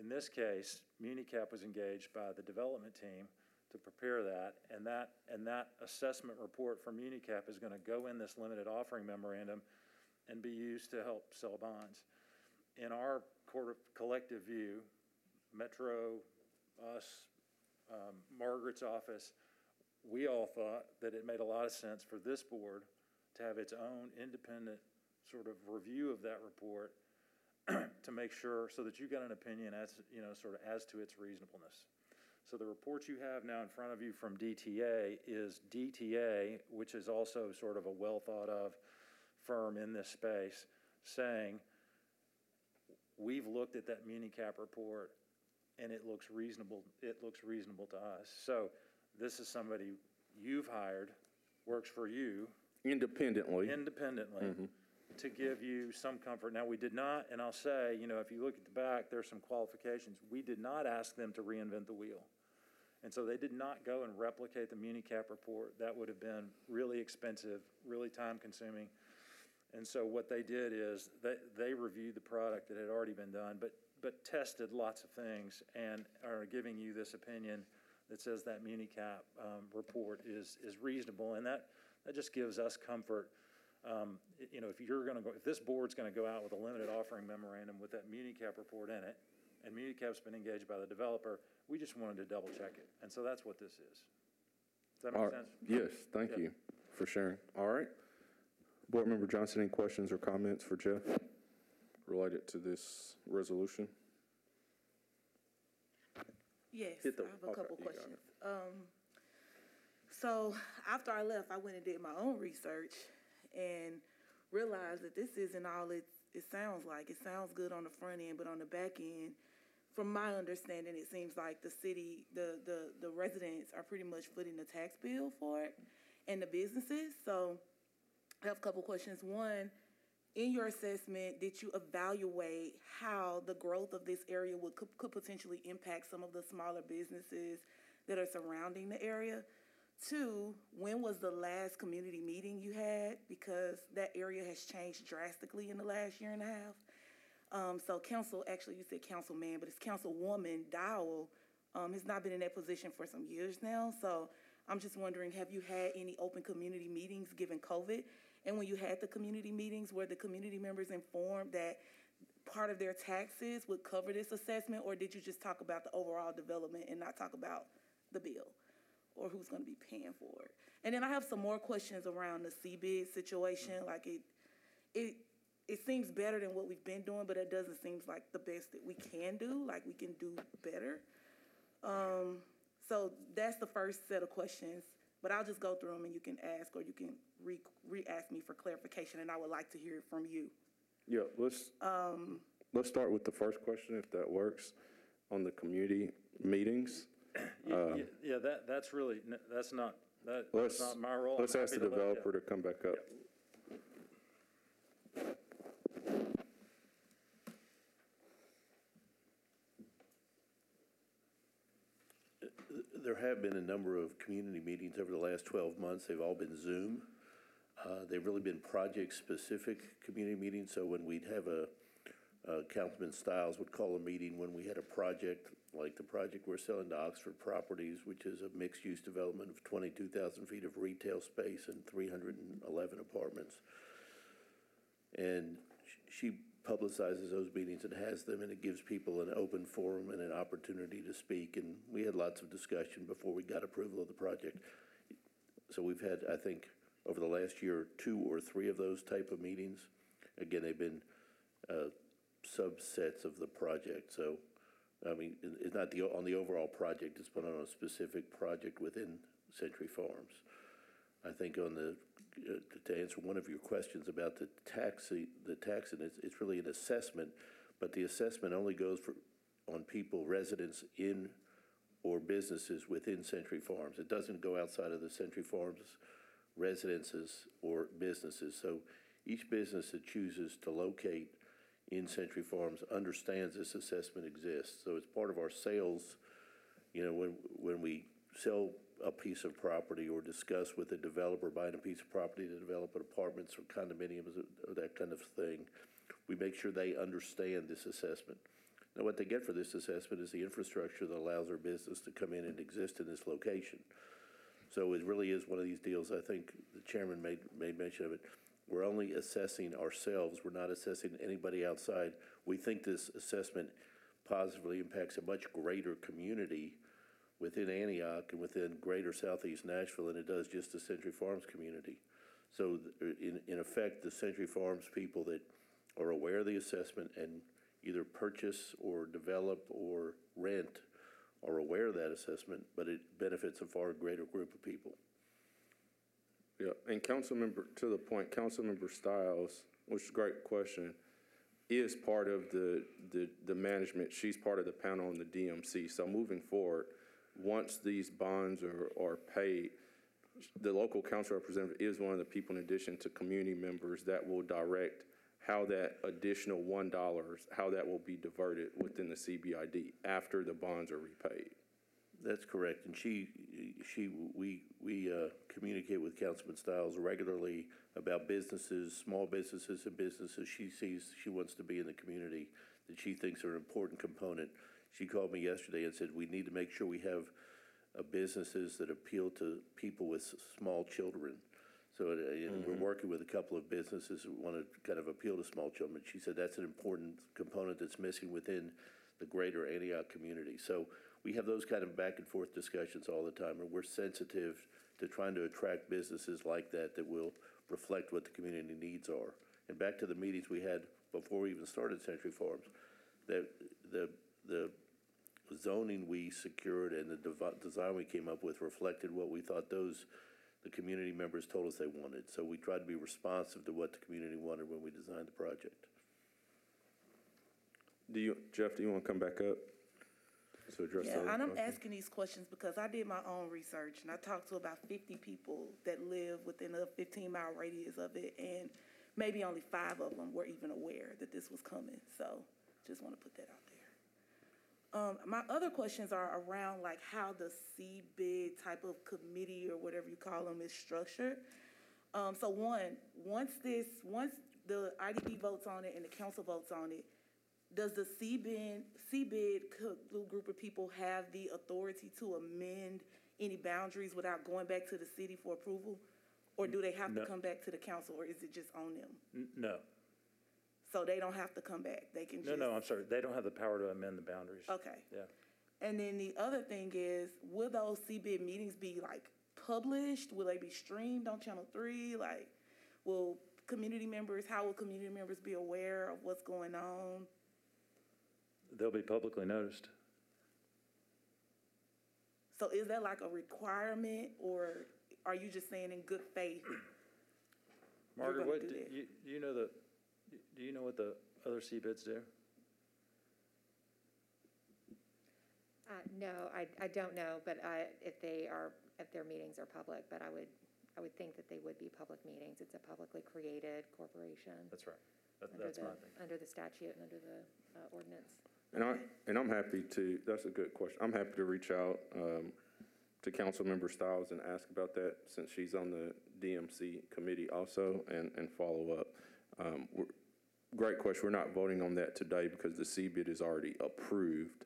In this case, MuniCap was engaged by the development team to prepare that, and that, and that assessment report from MuniCap is going to go in this limited offering memorandum and be used to help sell bonds. In our of collective view, Metro, us, um, Margaret's office, we all thought that it made a lot of sense for this board to have its own independent sort of review of that report [clears throat] to make sure, so that you got an opinion as, you know, sort of as to its reasonableness. So the report you have now in front of you from DTA is DTA, which is also sort of a well-thought-of firm in this space, saying, we've looked at that MuniCap report, and it looks reasonable, it looks reasonable to us. So this is somebody you've hired, works for you, Independently. independently mm-hmm. to give you some comfort. Now, we did not, and I'll say, you know, if you look at the back, there's some qualifications. We did not ask them to reinvent the wheel. And so they did not go and replicate the MuniCap report. That would have been really expensive, really time-consuming. And so what they did is they, they reviewed the product that had already been done, but, but tested lots of things and are giving you this opinion that says that MuniCap um, report is, is reasonable. And that, that just gives us comfort. Um, You know, if you're going to go, if this board's going to go out with a limited offering memorandum with that MuniCap report in it, and MuniCap's been engaged by the developer, we just wanted to double check it. And so that's what this is. Does that make right. sense? Yes, thank Yeah. you for sharing. All right. Board Member Johnson, any questions or comments for Jeff related to this resolution? Yes, Hit the- I have a okay, couple you got questions. Um, so after I left, I went and did my own research and realized that this isn't all it, it sounds like. It sounds good on the front end, but on the back end, from my understanding, it seems like the city, the, the, the residents are pretty much footing the tax bill for it and the businesses. So I have a couple questions. One, in your assessment, did you evaluate how the growth of this area would, could, could potentially impact some of the smaller businesses that are surrounding the area? Two, when was the last community meeting you had? Because that area has changed drastically in the last year and a half. Um, so council, actually you said councilman, but it's councilwoman Dowell, um, has not been in that position for some years now. So I'm just wondering, have you had any open community meetings given COVID? And when you had the community meetings, were the community members informed that part of their taxes would cover this assessment? Or did you just talk about the overall development and not talk about the bill? Or who's gonna be paying for it? And then I have some more questions around the CBID situation, like it, it, it seems better than what we've been doing, but it doesn't seem like the best that we can do, like we can do better. Um, so that's the first set of questions, but I'll just go through them and you can ask or you can re, re-ask me for clarification and I would like to hear it from you. Yeah, let's, Um, let's start with the first question, if that works, on the community meetings. Yeah, yeah, Yeah, that, that's really, n- that's not, that, Let's, that's not my role. I'm let's ask the happy to let- yeah. developer to come back up. There have been a number of community meetings over the last 12 months. They've all been Zoom. Uh, They've really been project-specific community meetings, so when we'd have a, Councilman Styles would call a meeting when we had a project, like the project we're selling to Oxford Properties, which is a mixed-use development of 22,000 feet of retail space and 311 apartments. And she publicizes those meetings and has them, and it gives people an open forum and an opportunity to speak. And we had lots of discussion before we got approval of the project. So we've had, I think, over the last year, two or three of those type of meetings. Again, they've been uh, subsets of the project, so, I mean, it- it's not the, on the overall project, it's been on a specific project within Century Farms. I think on the, uh, to answer one of your questions about the tax the taxing, it's, it's really an assessment, but the assessment only goes for, on people, residents in or businesses within Century Farms. It doesn't go outside of the Century Farms residences or businesses. So each business that chooses to locate in Century Farms understands this assessment exists. So it's part of our sales, you know, when, when we sell a piece of property or discuss with a developer buying a piece of property to develop apartments or condominiums or that kind of thing, we make sure they understand this assessment. Now, what they get for this assessment is the infrastructure that allows their business to come in and exist in this location. So it really is one of these deals, I think the chairman made, made mention of it. We're only assessing ourselves, we're not assessing anybody outside. We think this assessment positively impacts a much greater community within Antioch and within greater southeast Nashville than it does just the Century Farms community. So in, in effect, the Century Farms people that are aware of the assessment and either purchase or develop or rent are aware of that assessment, but it benefits a far greater group of people. Yeah, and Councilmember, to the point, Councilmember Styles, which is a great question, is part of the, the, the management, she's part of the panel on the DMC. So moving forward, once these bonds are, are paid, the local council representative is one of the people in addition to community members that will direct how that additional one dollars, how that will be diverted within the CBID after the bonds are repaid. That's correct, and she, she, we, we uh, communicate with Councilman Styles regularly about businesses, small businesses and businesses she sees she wants to be in the community, that she thinks are an important component. She called me yesterday and said, we need to make sure we have uh, businesses that appeal to people with s- small children. So, uh, and we're working with a couple of businesses who want to kind of appeal to small children. She said that's an important component that's missing within the greater Antioch community. So we have those kind of back and forth discussions all the time, and we're sensitive to trying to attract businesses like that that will reflect what the community needs are. And back to the meetings we had before we even started Century Farms, that the, the zoning we secured and the devi- design we came up with reflected what we thought those, the community members told us they wanted. So we tried to be responsive to what the community wanted when we designed the project. Do you, Jeff, do you want to come back up to address Yeah, those and I'm questions? asking these questions because I did my own research and I talked to about fifty people that live within a fifteen mile radius of it, and maybe only five of them were even aware that this was coming, so just want to put that out there. Um, my other questions are around like how the CBID type of committee or whatever you call them is structured. Um, so one, once this, once the IDB votes on it and the council votes on it, does the CBID, CBID co- little group of people have the authority to amend any boundaries without going back to the city for approval? Or do they have to come back to the council, or is it just on them? No, So they don't have to come back, they can no, just? no, I'm sorry, they don't have the power to amend the boundaries. Okay. Yeah. And then the other thing is, will those CBID meetings be like published? Will they be streamed on Channel Three? Like, will community members, how will community members be aware of what's going on? They'll be publicly noticed. So is that like a requirement, or are you just saying in good faith? Margaret, gonna what, do do that. you, you know the, do you know what the other CBIDs do? Uh, no, I, I don't know, but I, if they are, if their meetings are public, but I would, I would think that they would be public meetings. It's a publicly created corporation. That's right. That, under that's the- my thing. Under the statute and under the uh, ordinance. And I, and I'm happy to, that's a good question. I'm happy to reach out, um, to Councilmember Styles and ask about that since she's on the DMC committee also and, and follow up. Um, great question. We're not voting on that today because the CBID is already approved.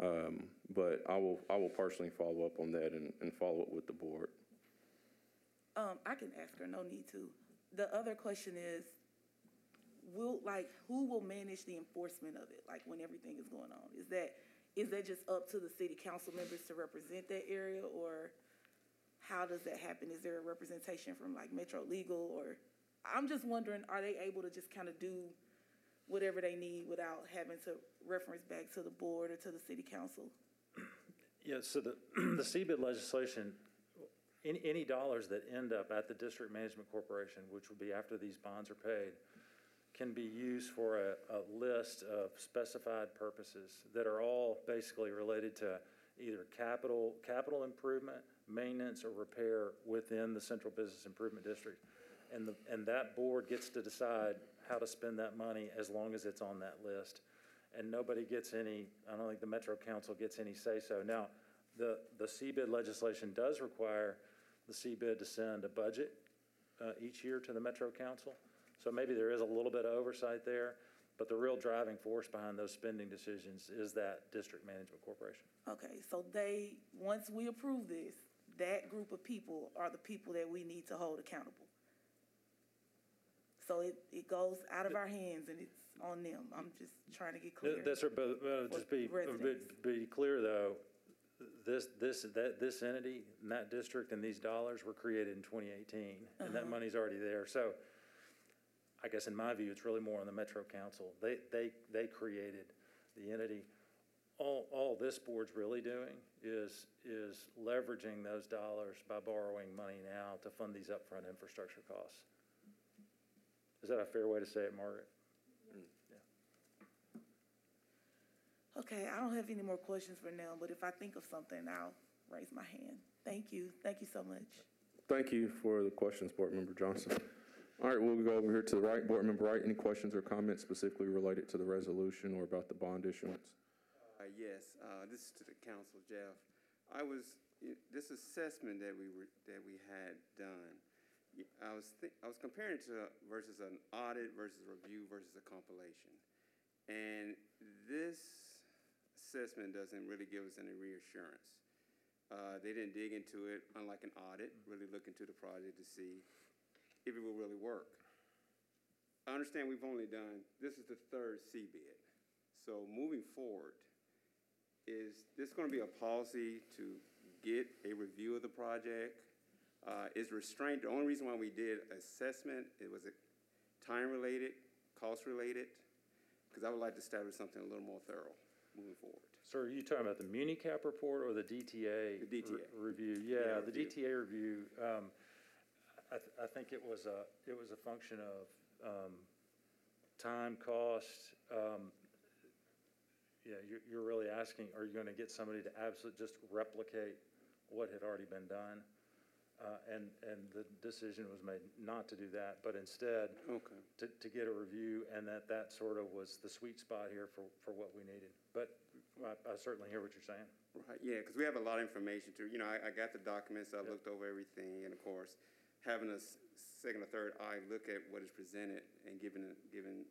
Um, but I will, I will personally follow up on that and, and follow up with the board. Um, I can ask her, no need to. The other question is, will, like, who will manage the enforcement of it, like, when everything is going on? Is that, is that just up to the city council members to represent that area, or how does that happen? Is there a representation from, like, Metro Legal, or, I'm just wondering, are they able to just kind of do whatever they need without having to reference back to the board or to the city council? [clears throat] Yeah, so the, [clears throat] the CBID legislation, any, any dollars that end up at the District Management Corporation, which would be after these bonds are paid, can be used for a, a list of specified purposes that are all basically related to either capital, capital improvement, maintenance, or repair within the Central Business Improvement District. And the, and that board gets to decide how to spend that money as long as it's on that list. And nobody gets any, I don't think the Metro Council gets any say-so. Now, the, the CBID legislation does require the CBID to send a budget uh, each year to the Metro Council. So maybe there is a little bit of oversight there, but the real driving force behind those spending decisions is that District Management Corporation. Okay, so they, once we approve this, that group of people are the people that we need to hold accountable. So it, it goes out of our hands and it's on them. I'm just trying to get clear. That's, right, but, uh, just be, residents. be, be clear though, this, this, that, this entity, and that district and these dollars were created in twenty eighteen, and that money's already there, so I guess in my view, it's really more on the Metro Council. They, they, they created the entity. All, all this board's really doing is, is leveraging those dollars by borrowing money now to fund these upfront infrastructure costs. Is that a fair way to say it, Margaret? Okay, I don't have any more questions for now, but if I think of something, I'll raise my hand. Thank you, thank you so much. Thank you for the questions, Board Member Johnson. All right, we'll go over here to the right. Board Member Wright, any questions or comments specifically related to the resolution or about the bond issuance? Uh, yes, uh, this is to the council, Jeff. I was, this assessment that we were, that we had done, y- I was I was comparing it to versus an audit versus review versus a compilation. And this assessment doesn't really give us any reassurance. Uh, they didn't dig into it, unlike an audit, really look into the project to see if it will really work. I understand we've only done, this is the third CBID. So moving forward, is this gonna be a policy to get a review of the project? Uh, is restraint, the only reason why we did assessment, it was time-related, cost-related? Because I would like to establish something a little more thorough moving forward. Sir, are you talking about the MuniCap report or the DTA? The DTA. re- Review, Yeah, yeah, the review. DTA review, um, I, th- I think it was a, it was a function of, um, time, cost, um, yeah, you're, you're really asking, are you gonna get somebody to absolutely just replicate what had already been done? Uh, and, and the decision was made not to do that, but instead Okay. to, to get a review, and that that sort of was the sweet spot here for, for what we needed. But I, I certainly hear what you're saying. Right, yeah, because we have a lot of information to, you know, I, I got the documents, I looked over everything, and of course, having a s- second or third eye look at what is presented and giving, giving,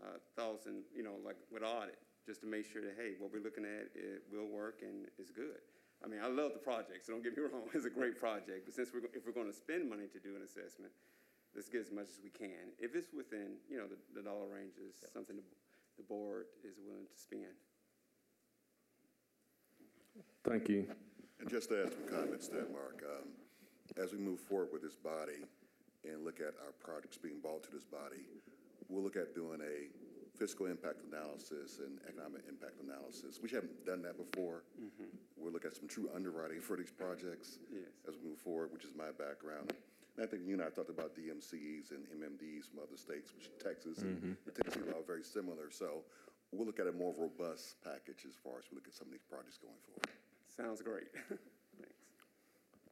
uh, thoughts and, you know, like with audit, just to make sure that, hey, what we're looking at, it will work and is good. I mean, I love the project, so don't get me [laughs] wrong, it's a great project, but since we're, if we're gonna spend money to do an assessment, let's get as much as we can. If it's within, you know, the, the dollar range is something the, the board is willing to spend. Thank you. And just to add some comments to that, Mark, um, as we move forward with this body and look at our projects being brought to this body, we'll look at doing a fiscal impact analysis and economic impact analysis. We haven't done that before. Mm-hmm. We'll look at some true underwriting for these projects Yes. as we move forward, which is my background. And I think you and I talked about DMCs and MMDs from other states, which Texas and mm-hmm. Tennessee are all very similar. So we'll look at a more robust package as far as we look at some of these projects going forward. Sounds great. [laughs] Thanks.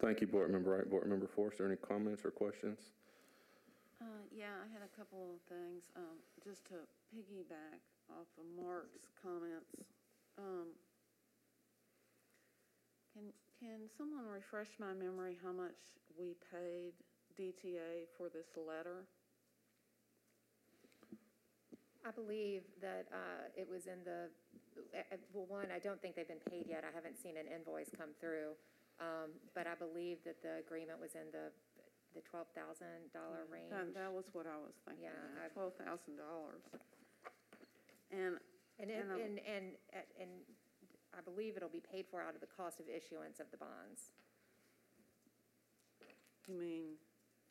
Thank you, Board Member Wright. Board Member Forrester, any comments or questions? Uh, yeah, I had a couple of things, um, just to piggyback off of Mark's comments. Um, can, can someone refresh my memory how much we paid DTA for this letter? I believe that uh, it was in the, well, one, I don't think they've been paid yet. I haven't seen an invoice come through. Um, But I believe that the agreement was in the, the $12,000 range. That, that was what I was thinking, Yeah, I- twelve thousand dollars. And, And, it- and, um, and, and, uh, and I believe it'll be paid for out of the cost of issuance of the bonds. you mean,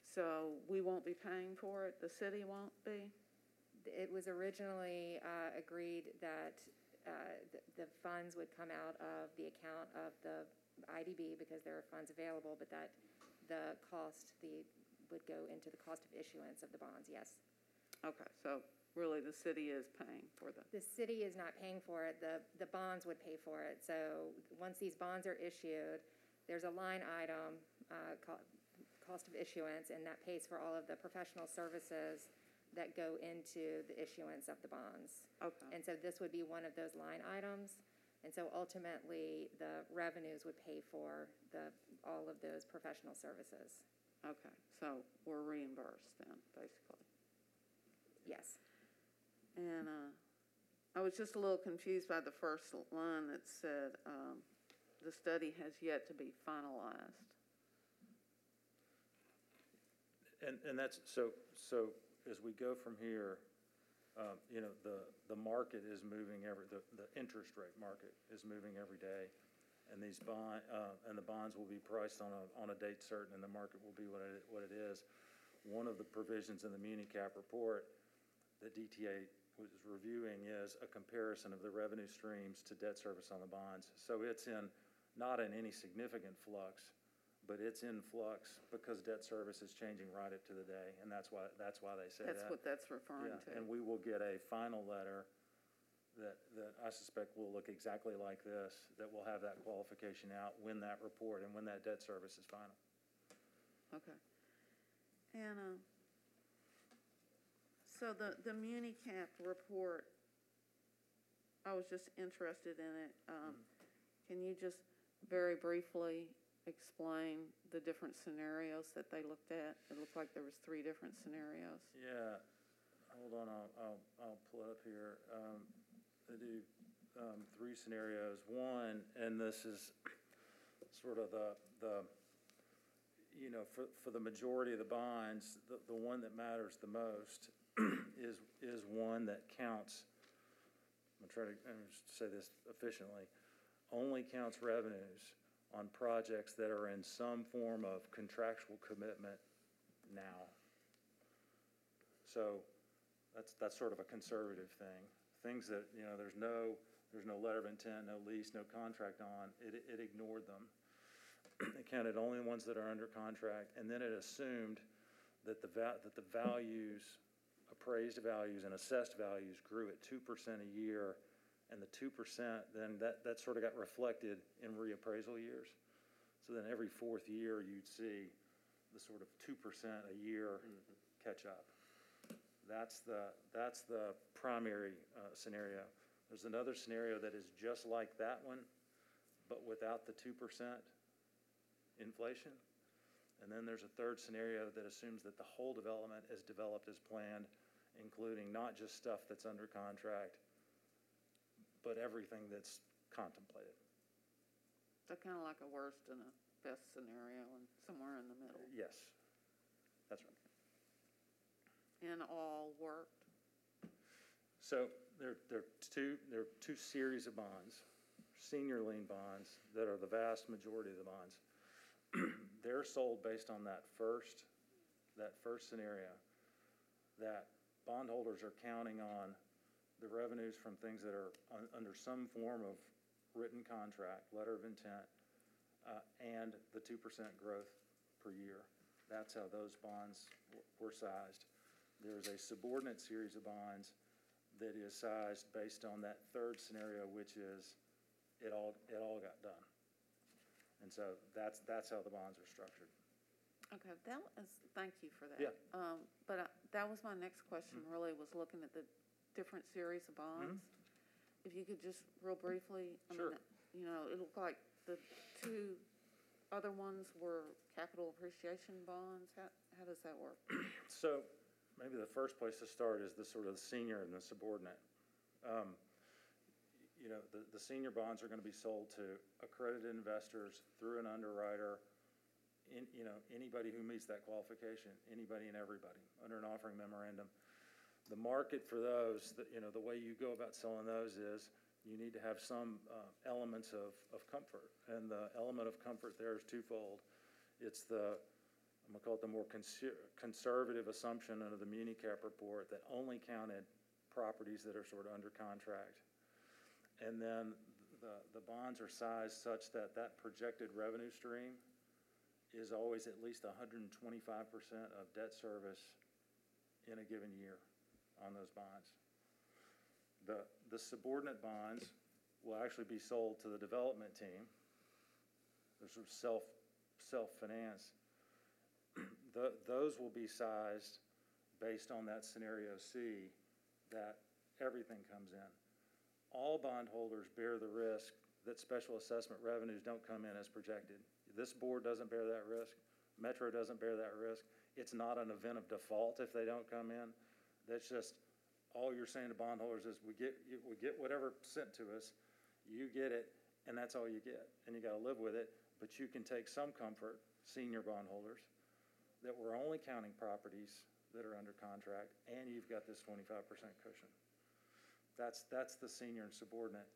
so we won't be paying for it, the city won't be? It was originally uh, agreed that uh, the- the funds would come out of the account of the IDB because there are funds available, but that the cost, the, would go into the cost of issuance of the bonds, yes. Okay, so really the city is paying for the, The city is not paying for it, the, the bonds would pay for it. So once these bonds are issued, there's a line item uh, called, cost of issuance, and that pays for all of the professional services that go into the issuance of the bonds. Okay. And so this would be one of those line items. And so ultimately, the revenues would pay for the, all of those professional services. Okay, so we're reimbursed then, basically. Yes. And, uh, I was just a little confused by the first line that said, um, the study has yet to be finalized. And, and that's, so, so as we go from here, um, you know, the, the market is moving every, the, the interest rate market is moving every day. And these bond, uh, and the bonds will be priced on a, on a date certain, and the market will be what it, what it is. One of the provisions in the MuniCap report that DTA was reviewing is a comparison of the revenue streams to debt service on the bonds. So it's in, not in any significant flux, but it's in flux because debt service is changing right up to the day, and that's why, that's why they say that. That's what that's referring Yeah, to. and we will get a final letter that, that I suspect will look exactly like this, that will have that qualification out when that report and when that debt service is final. Okay. And, uh, so the, the MuniCap report, I was just interested in it. Um, can you just very briefly explain the different scenarios that they looked at? It looked like there was three different scenarios. Yeah, hold on, I'll, I'll, I'll pull it up here. Um, they do, um, three scenarios. One, and this is sort of the, the, you know, for, for the majority of the bonds, the, the one that matters the most [clears throat] is, is one that counts, I'm gonna try to, gonna say this efficiently, only counts revenues on projects that are in some form of contractual commitment now. So that's, that's sort of a conservative thing. Things that, you know, there's no, there's no letter of intent, no lease, no contract on, it, it ignored them. [clears throat] It counted only the ones that are under contract, and then it assumed that the va, that the values, appraised values and assessed values grew at two percent a year, and the two percent, then that, that sort of got reflected in reappraisal years. So then every fourth year, you'd see the sort of two percent a year catch up. That's the, that's the primary uh, scenario. There's another scenario that is just like that one, but without the two percent inflation. And then there's a third scenario that assumes that the whole development is developed as planned, including not just stuff that's under contract, but everything that's contemplated. So kind of like a worst and a best scenario and somewhere in the middle. Yes, that's right. And all worked. So there, there are two, there are two series of bonds, senior lien bonds, that are the vast majority of the bonds. [clears throat] They're sold based on that first, that first scenario, that bondholders are counting on the revenues from things that are un- under some form of written contract, letter of intent, uh, and the two percent growth per year. That's how those bonds w- were sized. There's a subordinate series of bonds that is sized based on that third scenario, which is it all, it all got done. And so that's, that's how the bonds are structured. Okay, that was, thank you for that. Yeah. Um, but I, that was my next question, really, was looking at the different series of bonds. If you could just real briefly, I Sure. mean, you know, it looked like the two other ones were capital appreciation bonds. How, how does that work? [clears throat] So maybe the first place to start is the sort of the senior and the subordinate. Um, You know, the, the senior bonds are gonna be sold to accredited investors through an underwriter, in, you know, anybody who meets that qualification, anybody and everybody, under an offering memorandum. The market for those, the- you know, the way you go about selling those is you need to have some uh, elements of, of comfort. And the element of comfort there is twofold. It's the, I'm gonna call it the more conser- conservative assumption under the MuniCap report that only counted properties that are sort of under contract. And then the, the bonds are sized such that that projected revenue stream is always at least hundred and twenty-five percent of debt service in a given year on those bonds. The, the subordinate bonds will actually be sold to the development team. They're sort of self, self-finance. [clears throat] Tho- those will be sized based on that scenario C, that everything comes in. All bondholders bear the risk that special assessment revenues don't come in as projected. This board doesn't bear that risk. Metro doesn't bear that risk. It's not an event of default if they don't come in. That's just, all you're saying to bondholders is, we get, we get whatever sent to us, you get it, and that's all you get. And you gotta live with it, but you can take some comfort, senior bondholders, that we're only counting properties that are under contract, and you've got this twenty-five percent cushion. That's, that's the senior and subordinate.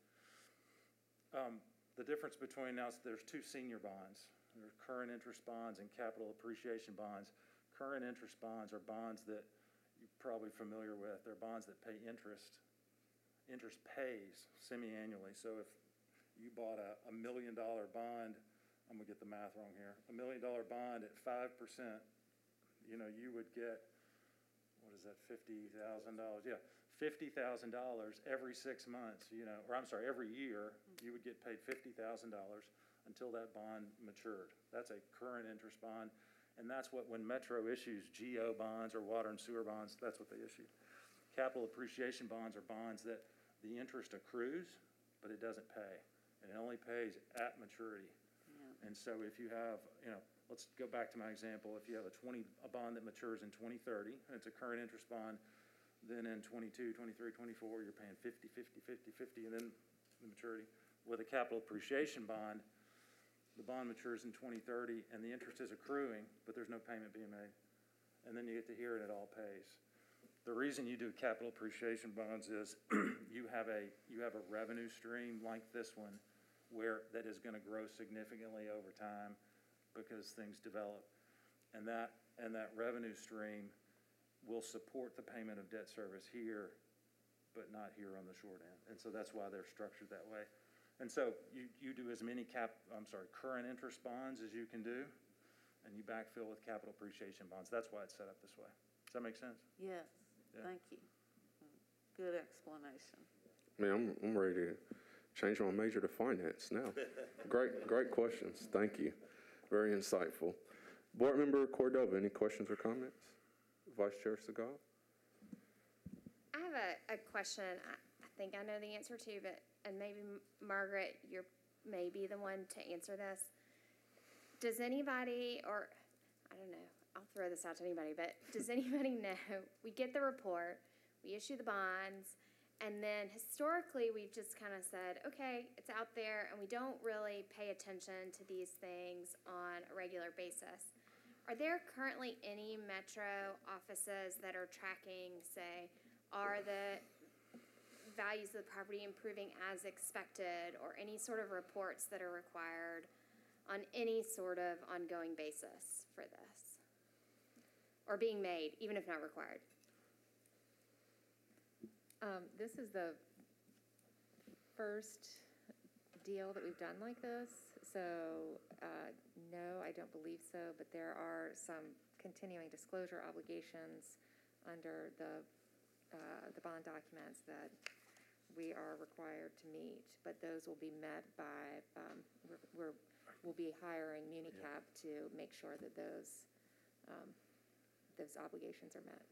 Um, the difference between now, is there's two senior bonds. There's current interest bonds and capital appreciation bonds. Current interest bonds are bonds that probably familiar with. They're bonds that pay interest. Interest pays semi-annually. So if you bought a, a million dollar bond, I'm gonna get the math wrong here, a million dollar bond at five percent, you know, you would get, what is that, fifty thousand dollars? Yeah, fifty thousand dollars every six months, you know, or I'm sorry, every year, mm-hmm. you would get paid fifty thousand dollars until that bond matured. That's a current interest bond, and that's what, when Metro issues GO bonds or water and sewer bonds, that's what they issue. Capital appreciation bonds are bonds that the interest accrues, but it doesn't pay. And it only pays at maturity. And so if you have, you know, let's go back to my example, if you have a twenty, a bond that matures in twenty thirty, and it's a current interest bond, then in 22, 23, 24, you're paying 50, 50, 50, 50, and then the maturity. With a capital appreciation bond, the bond matures in twenty thirty, and the interest is accruing, but there's no payment being made. And then you get to hear it, it all pays. The reason you do capital appreciation bonds is [clears throat] you have a, you have a revenue stream like this one where, that is gonna grow significantly over time because things develop. And that, and that revenue stream will support the payment of debt service here, but not here on the short end. And so that's why they're structured that way. And so you, you do as many cap, I'm sorry, current interest bonds as you can do, and you backfill with capital appreciation bonds. That's why it's set up this way. Does that make sense? Yes, Yeah. thank you. Good explanation. Man, I'm, I'm ready to change my major to finance now. [laughs] Great, great questions. Thank you. Very insightful. Board Member Cordova, any questions or comments? Vice Chair Segal? I have a, a question. I, I think I know the answer to, but, and maybe Margaret, you're maybe the one to answer this. Does anybody, or, I don't know, I'll throw this out to anybody, but [laughs] does anybody know, we get the report, we issue the bonds, and then historically, we've just kind of said, okay, it's out there, and we don't really pay attention to these things on a regular basis. Are there currently any metro offices that are tracking, say, are the values of the property improving as expected, or any sort of reports that are required on any sort of ongoing basis for this? Or being made, even if not required? Um, this is the first deal that we've done like this, so, uh, no, I don't believe so, but there are some continuing disclosure obligations under the, uh, the bond documents that we are required to meet, but those will be met by, um, we're, we're, we'll be hiring MuniCap to make sure that those, um, those obligations are met.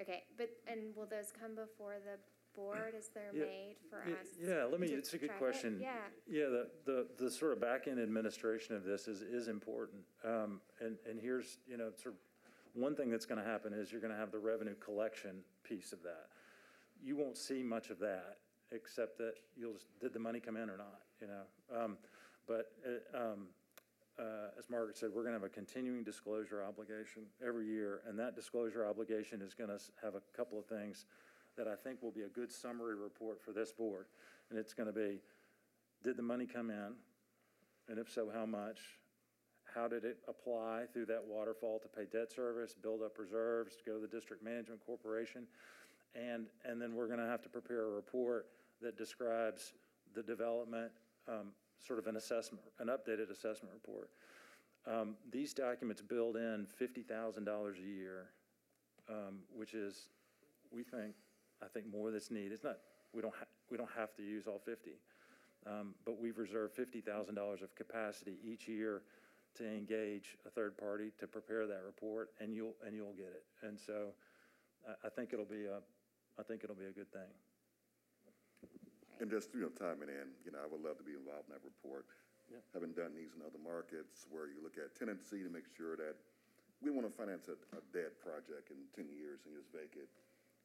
Okay, but, and will those come before the board as they're Yeah, made for Y- us? Yeah, let me, to it's a good track it? question. Yeah. Yeah, the, the, the sort of back-end administration of this is, is important. Um, and, and here's, you know, sort of, one thing that's gonna happen is you're gonna have the revenue collection piece of that. You won't see much of that, except that you'll, just did the money come in or not, you know? Um, but, uh, um, uh, as Margaret said, we're gonna have a continuing disclosure obligation every year, and that disclosure obligation is gonna have a couple of things that I think will be a good summary report for this board. And it's gonna be, did the money come in? And if so, how much? How did it apply through that waterfall to pay debt service, build up reserves, to go to the district management corporation? And, and then we're gonna have to prepare a report that describes the development, um, sort of an assessment, an updated assessment report. Um, these documents build in fifty thousand dollars a year, um, which is, we think, I think more that's needed. It's not, we don't ha- we don't have to use all fifty. Um, but we've reserved fifty thousand dollars of capacity each year to engage a third party to prepare that report, and you'll, and you'll get it. And so I, I think it'll be a, I think it'll be a good thing. And just, you know, timing in, you know, I would love to be involved in that report. Yeah. Having done these in other markets where you look at tenancy to make sure that we want to finance a, a dead project in ten years and just vacant.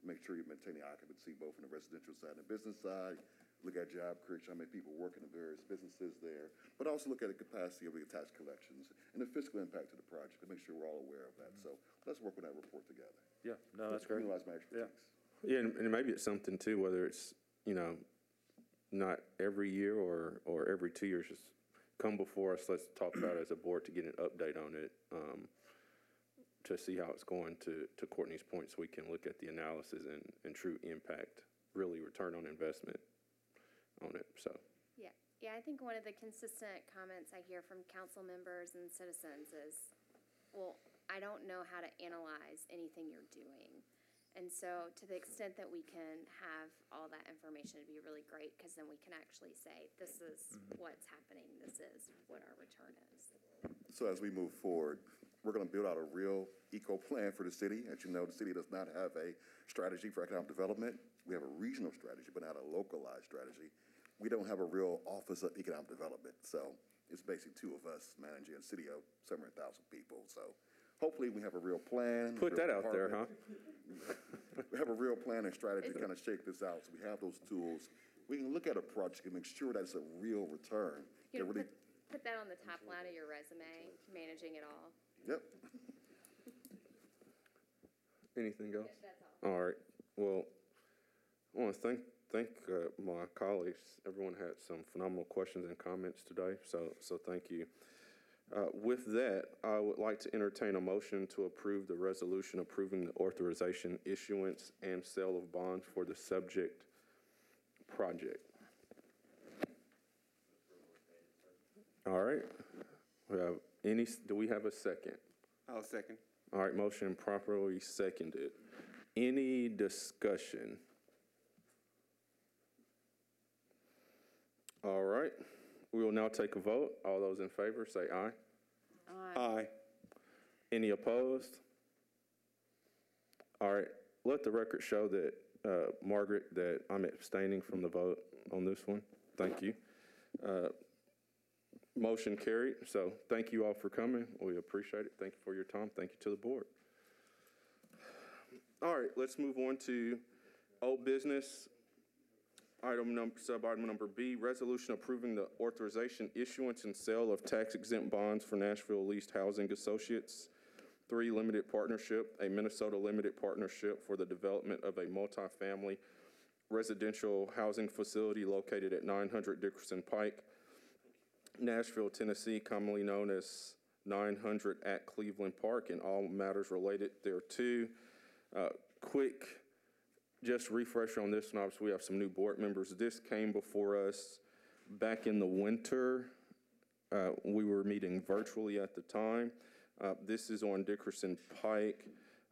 Make sure you maintain the occupancy both on the residential side and the business side. Look at job creation, how many people work in the various businesses there. But also look at the capacity of the tax collections and the fiscal impact of the project to make sure we're all aware of that. Mm-hmm. So let's work on that report together. Yeah, no, that's great. Utilize my expertise. Yeah, and, and maybe it's something too, whether it's, you know, not every year or, or every two years, just come before us, let's talk about it as a board to get an update on it, um, to see how it's going to, to Courtney's point, so we can look at the analysis and, and true impact, really return on investment on it, so. Yeah, yeah, I think one of the consistent comments I hear from council members and citizens is, well, I don't know how to analyze anything you're doing. And so to the extent that we can have all that information, it'd be really great, because then we can actually say, this is mm-hmm. what's happening, this is what our return is. So as we move forward, we're going to build out a real eco plan for the city. As you know, the city does not have a strategy for economic development. We have a regional strategy, but not a localized strategy. We don't have a real office of economic development. So it's basically two of us managing a city of seven hundred thousand people. So hopefully we have a real plan. Put real that out there, huh? department. We have a real plan and strategy to kind of shake this out. So we have those tools. We can look at a project and make sure that it's a real return. You that know, really, put, put that on the top line of your resume, managing it all. yep. [laughs] Anything else? That's all. All right, well, I want to thank, thank uh, my colleagues. Everyone had some phenomenal questions and comments today, so, so thank you. Uh, With that, I would like to entertain a motion to approve the resolution approving the authorization, issuance, and sale of bonds for the subject project. All right, we have any, do we have a second? I'll second. All right, motion properly seconded. Any discussion? All right, we will now take a vote. All those in favor, say aye. Aye. Any opposed? All right, let the record show that, uh, Margaret, that I'm abstaining from the vote on this one. Thank you. Uh, Motion carried, so thank you all for coming. We appreciate it. Thank you for your time. Thank you to the board. All right, let's move on to old business. Item number, sub-item number B, resolution approving the authorization, issuance, and sale of tax exempt bonds for Nashville Leased Housing Associates. Three, limited partnership, a Minnesota limited partnership for the development of a multifamily residential housing facility located at nine hundred Dickerson Pike, Nashville, Tennessee, commonly known as 900 at Cleveland Park, and all matters related thereto. Uh, Quick, just refresher on this, and obviously we have some new board members. This came before us back in the winter. Uh, We were meeting virtually at the time. Uh, This is on Dickerson Pike,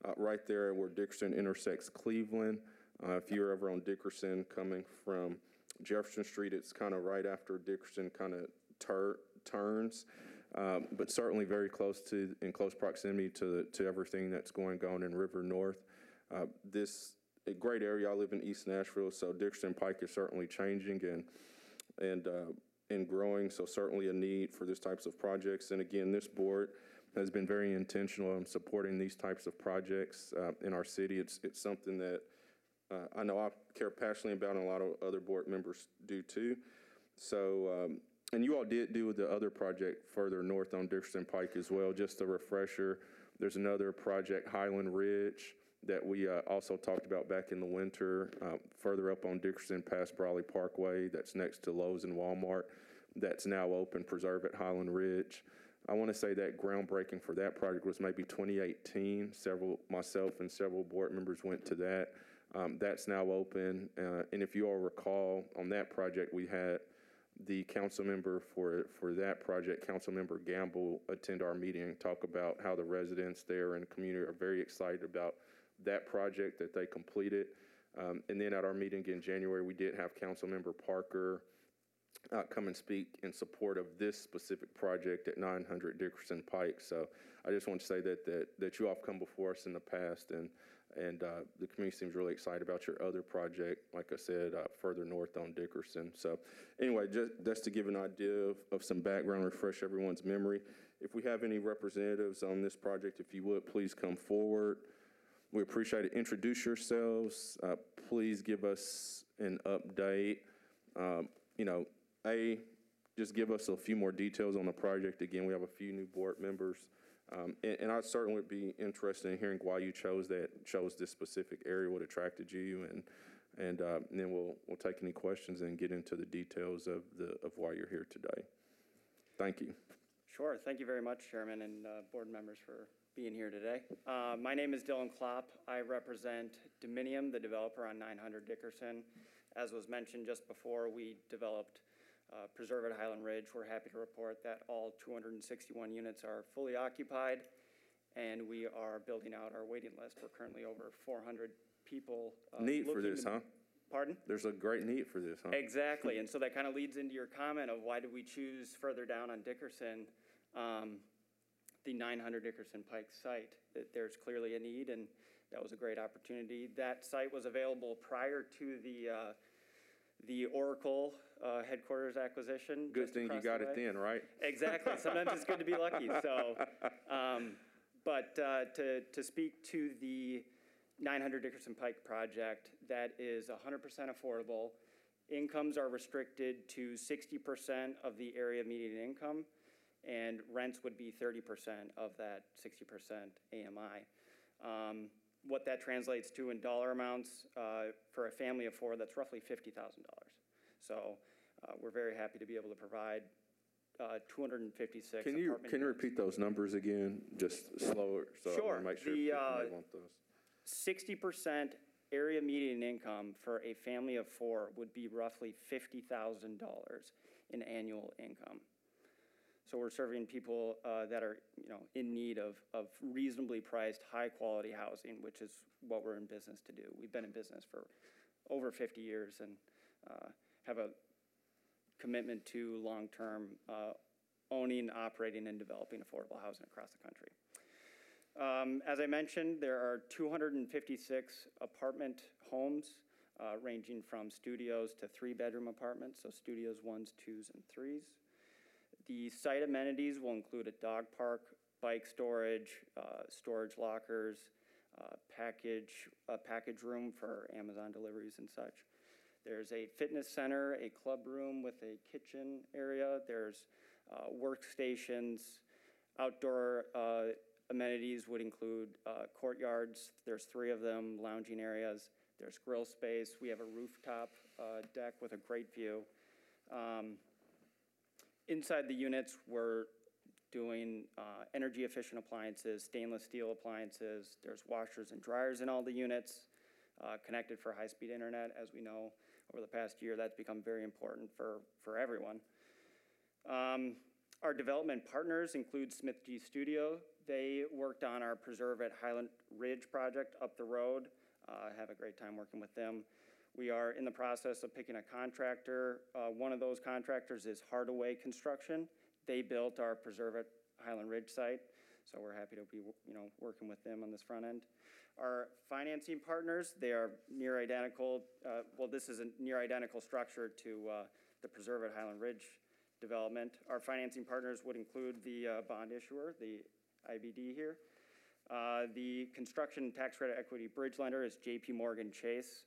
uh, right there where Dickerson intersects Cleveland. Uh, If you're ever on Dickerson coming from Jefferson Street, it's kind of right after Dickerson kind of tur- turns, um, but certainly very close to, in close proximity to, to everything that's going on in River North. Uh, This, a great area, I live in East Nashville, so Dickerson Pike is certainly changing and, and, uh, and growing, so certainly a need for these types of projects. And again, this board has been very intentional in supporting these types of projects uh, in our city. It's, it's something that uh, I know I care passionately about, and a lot of other board members do too. So, um, and you all did do the other project further north on Dickerson Pike as well. Just a refresher, there's another project, Highland Ridge, that we uh, also talked about back in the winter, uh, further up on Dickerson past Briley Parkway, that's next to Lowe's and Walmart. That's now open, Preserve at Highland Ridge. I want to say that groundbreaking for that project was maybe 2018. Several, myself and several board members went to that. Um, That's now open. Uh, And if you all recall, on that project, we had the council member for, for that project, Councilmember Gamble, attend our meeting and talk about how the residents there and community are very excited about that project that they completed. Um, And then at our meeting in January, we did have Councilmember Parker uh, come and speak in support of this specific project at 900 Dickerson Pike. So I just want to say that, that, that you all have come before us in the past, and, and uh, the community seems really excited about your other project, like I said, uh, further north on Dickerson. So anyway, just, that's to give an idea of, of some background, refresh everyone's memory. If we have any representatives on this project, if you would, please come forward. We appreciate it. Introduce yourselves. Uh, Please give us an update. Um, You know, A, just give us a few more details on the project. Again, we have a few new board members. Um, And and I certainly would be interested in hearing why you chose that, chose this specific area, what attracted you, and, and uh, and then we'll, we'll take any questions and get into the details of the, of why you're here today. Thank you. Sure. Thank you very much, Chairman and uh, board members, for being here today. Uh, My name is Dylan Klopp. I represent Dominium, the developer on 900 Dickerson. As was mentioned just before, we developed uh, Preserve at Highland Ridge. We're happy to report that all 261 units are fully occupied, and we are building out our waiting list. We're currently over 400 people. uh, Need for this, to- huh? Pardon? There's a great need for this, huh? Exactly, [laughs] and so that kind of leads into your comment of why did we choose further down on Dickerson, um, the 900 Dickerson Pike site? That there's clearly a need, and that was a great opportunity. That site was available prior to the, uh, the Oracle uh, headquarters acquisition. Good thing you across the got it then, right? [laughs] Exactly. Sometimes it's good to be lucky. [laughs] So, um, but uh, to to speak to the 900 Dickerson Pike project, that is 100% affordable. Incomes are restricted to 60% of the area median income, and rents would be 30% of that 60% AMI. Um, what that translates to in dollar amounts uh, for a family of four, that's roughly $50,000. So uh, we're very happy to be able to provide uh, 256 Can you, can you repeat those numbers again, just slower, so I Sure. make sure The, people uh, want those? Sixty percent area median income for a family of four would be roughly fifty thousand dollars in annual income. So we're serving people uh, that are, you know, in need of, of reasonably priced, high-quality housing, which is what we're in business to do. We've been in business for over fifty years and uh, have a commitment to long-term uh, owning, operating, and developing affordable housing across the country. Um, As I mentioned, there are 256 apartment homes, uh, ranging from studios to three-bedroom apartments, so studios, ones, twos, and threes. The site amenities will include a dog park, bike storage, uh, storage lockers, uh, package, a package room for Amazon deliveries and such. There's a fitness center, a club room with a kitchen area. There's uh, workstations, outdoor uh, amenities would include uh, courtyards. There's three of them, lounging areas. There's grill space. We have a rooftop uh, deck with a great view. Um, Inside the units, we're doing uh, energy-efficient appliances, stainless steel appliances. There's washers and dryers in all the units, uh, connected for high-speed internet. As we know, over the past year, that's become very important for, for everyone. Um, Our development partners include Smith Gee Studio. They worked on our Preserve at Highland Ridge project up the road. Uh, Have a great time working with them. We are in the process of picking a contractor. Uh, One of those contractors is Hardaway Construction. They built our Preserve at Highland Ridge site, so we're happy to be, you know, working with them on this front end. Our financing partners, they are near identical, uh, well, this is a near identical structure to uh, the Preserve at Highland Ridge development. Our financing partners would include the uh, bond issuer, the IBD here. Uh, The construction tax credit equity bridge lender is JP Morgan Chase.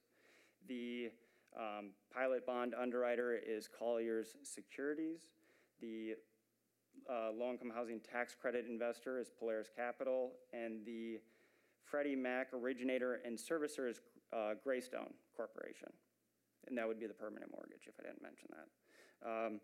The um, pilot bond underwriter is Colliers Securities. The uh, low-income housing tax credit investor is Polaris Capital. And the Freddie Mac originator and servicer is uh, Greystone Corporation. And that would be the permanent mortgage, if I didn't mention that. Um,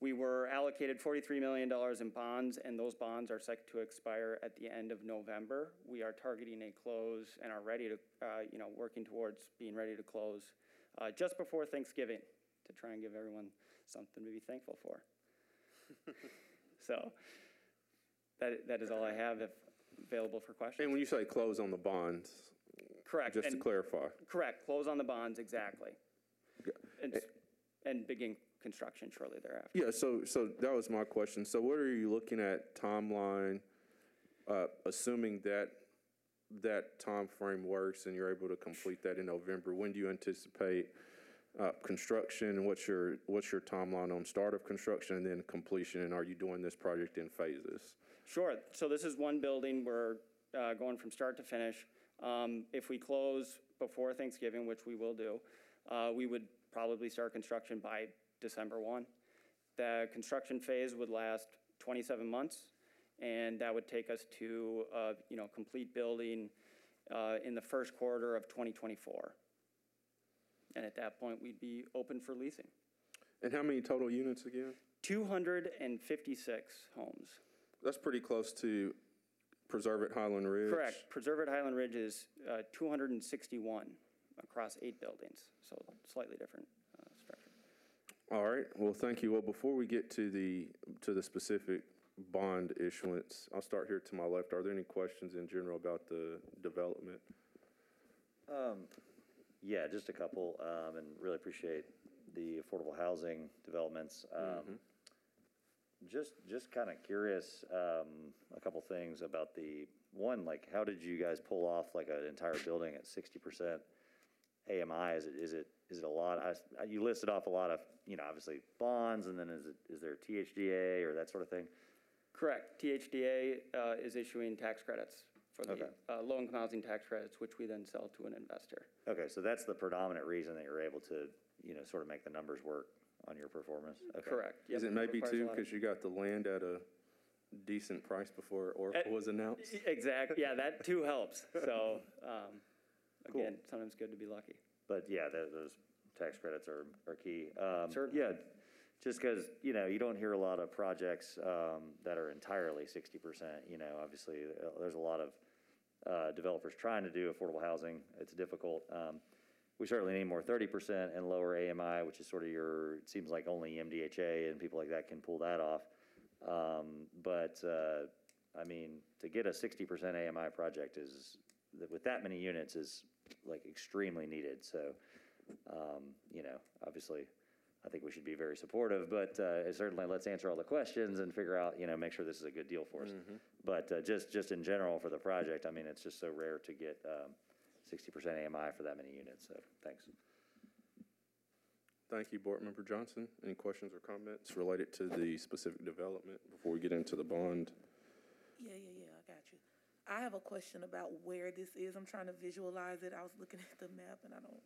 We were allocated $43 million in bonds, and those bonds are set to expire at the end of November. We are targeting a close and are ready to, uh, you know, working towards being ready to close uh, just before Thanksgiving to try and give everyone something to be thankful for. [laughs] So that, that is all I have if available for questions. And when you say close on the bonds, Correct. just to clarify, Correct, close on the bonds, exactly. And, s- and begin construction shortly thereafter. Yeah, so, so that was my question. So what are you looking at timeline, uh, assuming that, that time frame works and you're able to complete that in November? When do you anticipate, uh, construction? And what's your, what's your timeline on start of construction and then completion? And are you doing this project in phases? Sure. So this is one building. We're uh, going from start to finish. Um, If we close before Thanksgiving, which we will do, uh, we would probably start construction by December 1. The construction phase would last 27 months, and that would take us to, uh, you know, complete building uh, in the first quarter of 2024. And at that point, we'd be open for leasing. And how many total units again? 256 homes. That's pretty close to Preserve at Highland Ridge. Correct. Preserve at Highland Ridge is uh, 261 across eight buildings, so slightly different. All right, well, thank you. Well, before we get to the, to the specific bond issuance, I'll start here to my left. Are there any questions in general about the development? Yeah, just a couple, um, and really appreciate the affordable housing developments. Um, Just, just kind of curious, um, a couple things about the, one, like, how did you guys pull off like an entire building at sixty percent AMI? Is it, is it, is it a lot? I, s- you listed off a lot of, you know, obviously bonds, and then is it, is there THDA or that sort of thing? Correct. THDA uh, is issuing tax credits for the Okay. uh, low-income housing tax credits, which we then sell to an investor. Okay, so that's the predominant reason that you're able to, you know, sort of make the numbers work on your performance? Okay. Correct. Is it maybe requires a too, lot of- because you got the land at a decent price before Oracle was announced? Exactly, yeah, that too helps. So, um, again, sometimes good to be lucky. But yeah, tho- those tax credits are, are key. Um, Certainly. Yeah, just because, you know, you don't hear a lot of projects um, that are entirely sixty percent, you know, obviously, uh, there's a lot of uh, developers trying to do affordable housing. It's difficult. Um, We certainly need more thirty percent and lower AMI, which is sort of your, it seems like only MDHA and people like that can pull that off. Um, But, uh, I mean, to get a sixty percent AMI project is, with that many units is like extremely needed. So, um, you know, obviously, I think we should be very supportive, but uh, certainly let's answer all the questions and figure out, you know, make sure this is a good deal for us. But uh, just, just in general for the project, I mean, it's just so rare to get um, sixty percent AMI for that many units, so thanks. Thank you, Board Member Johnson. Any questions or comments related to the specific development before we get into the bond? Yeah, yeah, yeah, I got you. I have a question about where this is. I'm trying to visualize it. I was looking [laughs] at the map and I don't,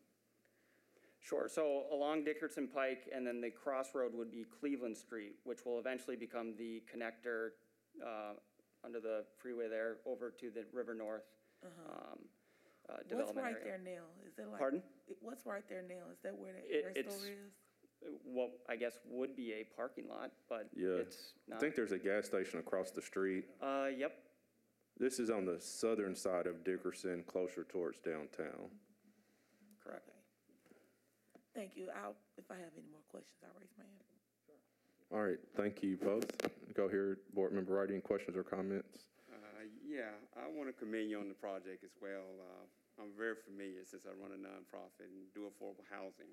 Sure, so along Dickerson Pike, and then the crossroad would be Cleveland Street, which will eventually become the connector uh, under the freeway there over to the River North um, uh, what's right area. there now? Is it like? Pardon? What's right there now? Is that where the It- air it's- store is? What I guess would be a parking lot, but Yeah. it's I think there's a gas station across the street. Uh, yep, This is on the southern side of Dickerson, closer towards downtown. correct. Thank you. I'll, if I have any more questions, I'll raise my hand. All right, thank you both. Go here, Board Member Wright, any questions or comments? Uh, yeah, I want to commend you on the project as well. Uh, I'm very familiar since I run a nonprofit and do affordable housing.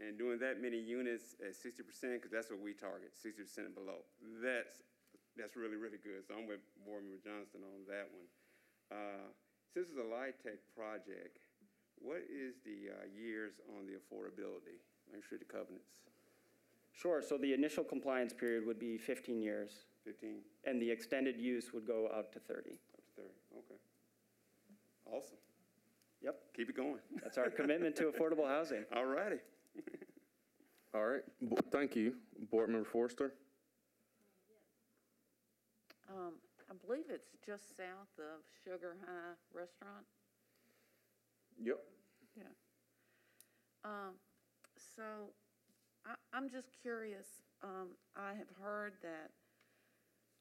And doing that many units at sixty percent, because that's what we target, sixty percent and below. That's, that's really, really good. So I'm with Board Member Johnston on that one. Uh, since it's a LIHTC project, what is the uh, years on the affordability? Make sure the covenants, Sure, so the initial compliance period would be 15 years, fifteen and the extended use would go out to 30. up to thirty, okay. Awesome. Yep, Keep it going. [laughs] that's our commitment to affordable housing. All righty. [laughs] All right, Bo- thank you. Board Member Forrester? Um, I believe it's just south of Sugar High Restaurant. Yep. Yeah. Um, so I, I'm just curious, um, I have heard that,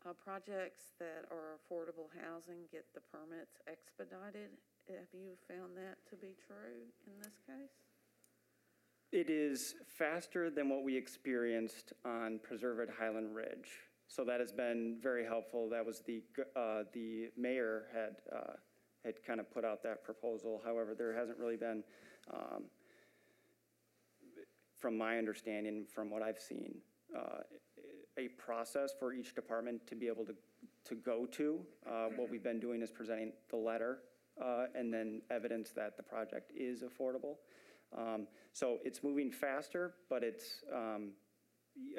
uh, projects that are affordable housing get the permits expedited. Have you found that to be true in this case? It is faster than what we experienced on Preserve at Highland Ridge. So that has been very helpful. That was the, uh, the mayor had, uh, had kind of put out that proposal. However, there hasn't really been, um, from my understanding, from what I've seen, uh, a process for each department to be able to, to go to. Uh, What we've been doing is presenting the letter uh, and then evidence that the project is affordable. Um, So it's moving faster, but it's, um,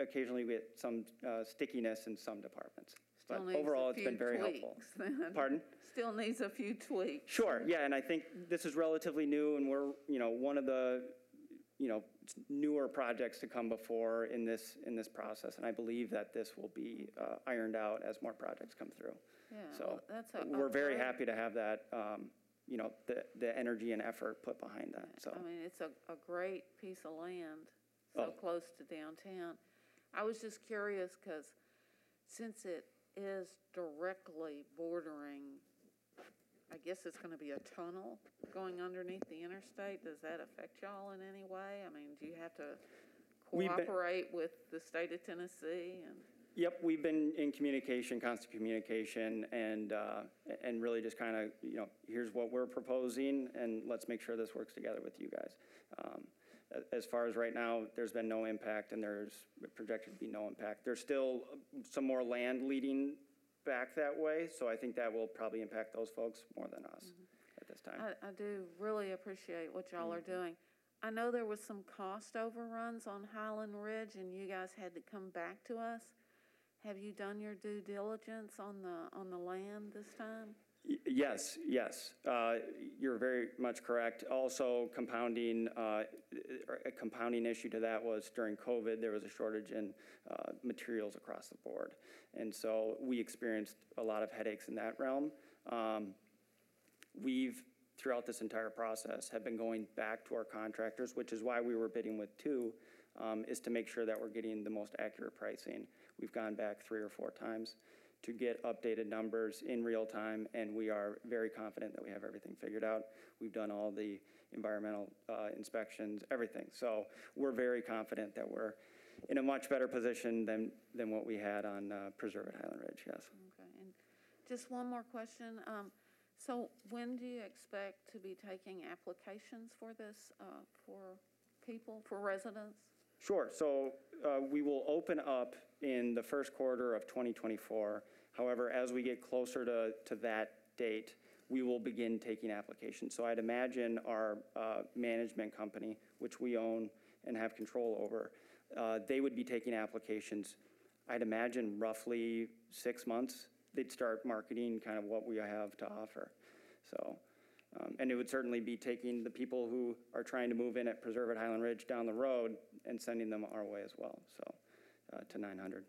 occasionally we get some uh, stickiness in some departments. But Still needs a overall, it's been few very helpful. tweaks then. Pardon? Still needs a few tweaks. Sure, yeah, and I think this is relatively new, and we're, you know, one of the, you know, newer projects to come before in this, in this process, and I believe that this will be uh, ironed out as more projects come through. Yeah, So, well, that's a- we're very happy to have that, um, you know, the, the energy and effort put behind that, so. I mean, it's a, a great piece of land, so Oh. close to downtown. I was just curious, because since it is directly bordering, I guess it's gonna be a tunnel going underneath the interstate, does that affect y'all in any way? I mean, do you have to We've been- cooperate with the state of Tennessee and? Yep, we've been in communication, constant communication, and, uh, and really just kind of, you know, here's what we're proposing, and let's make sure this works together with you guys. Um, As far as right now, there's been no impact, and there's projected to be no impact. There's still some more land leading back that way, so I think that will probably impact those folks more than us mm-hmm. at this time. I, I do really appreciate what y'all are mm-hmm. doing. I know there was some cost overruns on Highland Ridge and you guys had to come back to us. Have you done your due diligence on the, on the land this time? Yes, yes, Uh, you're very much correct. Also compounding, uh, a compounding issue to that was during COVID, there was a shortage in uh, materials across the board. And so we experienced a lot of headaches in that realm. Um, We've, throughout this entire process, have been going back to our contractors, which is why we were bidding with two, um, is to make sure that we're getting the most accurate pricing. We've gone back three or four times to get updated numbers in real time, and we are very confident that we have everything figured out. We've done all the environmental uh, inspections, everything. So we're very confident that we're in a much better position than, than what we had on uh, Preserve at Highland Ridge, yes. Okay, and just one more question. Um, so when do you expect to be taking applications for this, uh, for people, for residents? Sure. So uh, we will open up in the first quarter of 2024. However, as we get closer to, to that date, we will begin taking applications. So I'd imagine our uh, management company, which we own and have control over, uh, they would be taking applications, I'd imagine roughly six months. They'd start marketing kind of what we have to offer. So, um, and it would certainly be taking the people who are trying to move in at Preserve at Highland Ridge down the road and sending them our way as well, so, uh, to 900.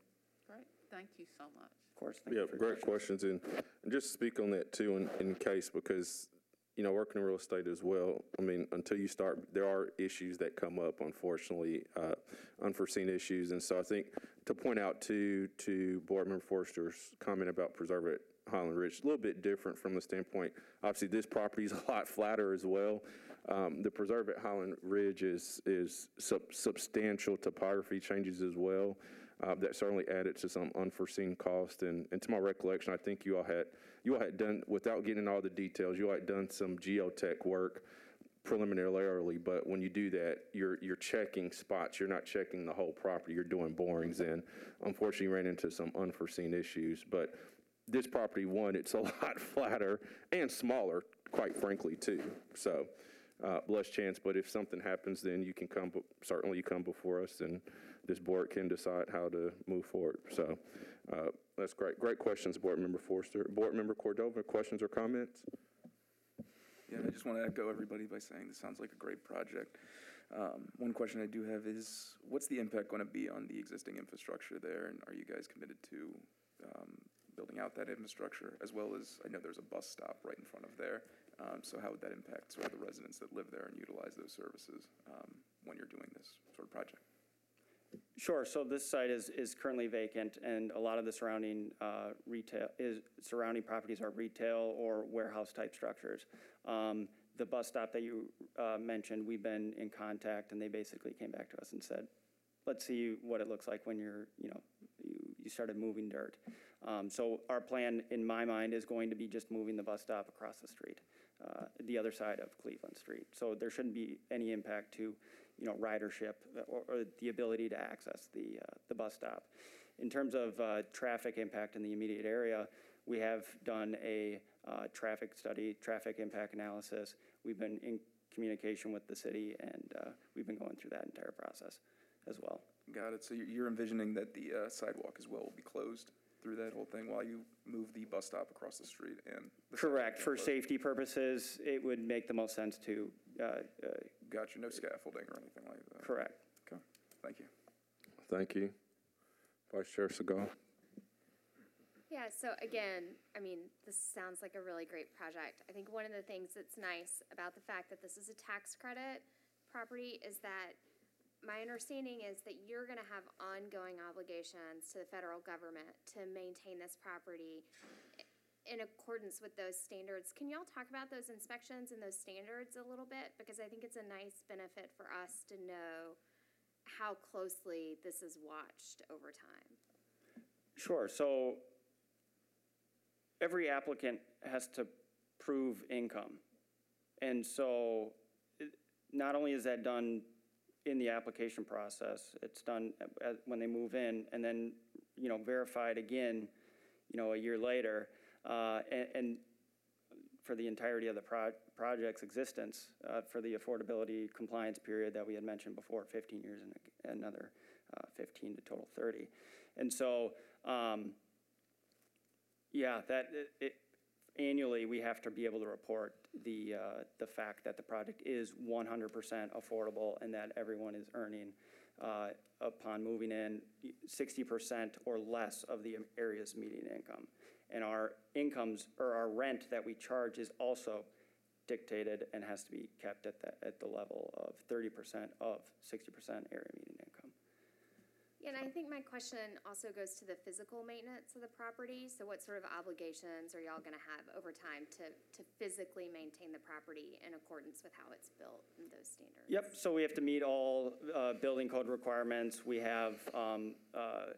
Great, thank you so much. Of course, thank you Yeah, for your great questions. questions, and, and just speak on that too, in, in case, because, you know, working in real estate as well, I mean, until you start, there are issues that come up, unfortunately, uh, unforeseen issues, and so I think to point out to, to Board Member Forrester's comment about Preserve at Highland Ridge, a little bit different from the standpoint, obviously, this property is [laughs] a lot flatter as well. Um, the Preserve at Highland Ridge is, is sub- substantial topography changes as well. Uh, that certainly added to some unforeseen cost. And, and to my recollection, I think you all had, you all had done, without getting all the details, you all had done some geotech work preliminarily, but when you do that, you're, you're checking spots. You're not checking the whole property. You're doing borings and unfortunately ran into some unforeseen issues. But this property, one, it's a [laughs] lot flatter and smaller, quite frankly, too. So, uh, chance, but if something happens, then you can come, certainly you come before us and this board can decide how to move forward. So, uh, that's great. Great questions, Board Member Forrester. Board Member Cordova, questions or comments? Yeah, I just want to echo everybody by saying this sounds like a great project. Um, One question I do have is, what's the impact going to be on the existing infrastructure there? And are you guys committed to um, building out that infrastructure? As well as, I know there's a bus stop right in front of there. Um, So how would that impact sort of the residents that live there and utilize those services um, when you're doing this sort of project? Sure, so this site is, is currently vacant, and a lot of the surrounding uh, retail, is, surrounding properties are retail or warehouse-type structures. Um, The bus stop that you uh, mentioned, we've been in contact, and they basically came back to us and said, let's see what it looks like when you're, you know, you, you started moving dirt. Um, So our plan, in my mind, is going to be just moving the bus stop across the street, uh, the other side of Cleveland Street. So there shouldn't be any impact to you know, ridership or, or the ability to access the, uh, the bus stop. In terms of uh, traffic impact in the immediate area, we have done a uh, traffic study, traffic impact analysis. We've been in communication with the city, and uh, we've been going through that entire process as well. Got it. So you're- envisioning that the uh, sidewalk as well will be closed through that whole thing while you move the bus stop across the street and? the sidewalk Correct. For closed? safety purposes, it would make the most sense to, uh, uh, Got you. No scaffolding or anything like that? correct. Okay, thank you. Thank you. Vice Chair Segal. Yeah, so again, I mean, this sounds like a really great project. I think one of the things that's nice about the fact that this is a tax credit property is that my understanding is that you're gonna have ongoing obligations to the federal government to maintain this property in accordance with those standards. Can y'all talk about those inspections and those standards a little bit? Because I think it's a nice benefit for us to know how closely this is watched over time. Sure, so every applicant has to prove income. And so not only is that done in the application process, it's done uh, when they move in and then, you know, verified again, you know, a year later. Uh, And, and for the entirety of the pro- project's existence, uh, for the affordability compliance period that we had mentioned before, 15 years and another uh, 15 to total 30. And so, um, yeah, that, it- it, annually, we have to be able to report the, uh, the fact that the project is one hundred percent affordable and that everyone is earning, uh, upon moving in, sixty percent or less of the area's median income. And our incomes, or our rent that we charge is also dictated and has to be kept at the, at the level of thirty percent of sixty percent area median income. Yeah, and I think my question also goes to the physical maintenance of the property. So what sort of obligations are y'all gonna have over time to, to physically maintain the property in accordance with how it's built and those standards? Yep, so we have to meet all uh, building code requirements. We have um, uh,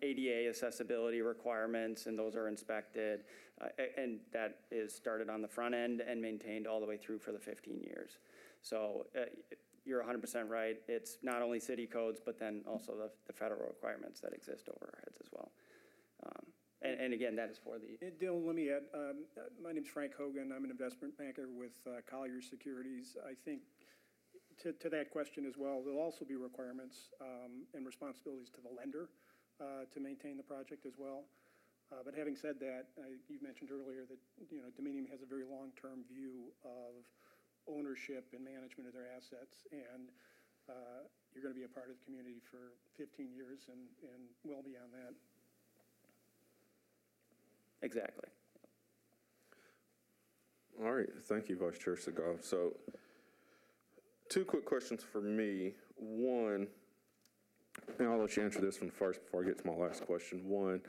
ADA accessibility requirements, and those are inspected. Uh, And that is started on the front end and maintained all the way through for the 15 years. So uh, you're 100% right. It's not only city codes, but then also the the federal requirements that exist over our heads as well. Um, And and again, that is for the, Uh, Dylan, let me add, um, uh, my name's Frank Hogan. I'm an investment banker with uh, Securities. I think to, to that question as well, there'll also be requirements um, and responsibilities to the lender uh, to maintain the project as well. Uh, But having said that, I- you mentioned earlier that, you know, Dominium has a very long-term view of ownership and management of their assets. And uh, you're going to be a part of the community for 15 years and, and well beyond that. exactly. All right, thank you, Vice Chair Segal. So, two quick questions for me. One, and I'll let you answer this one first before I get to my last question. One,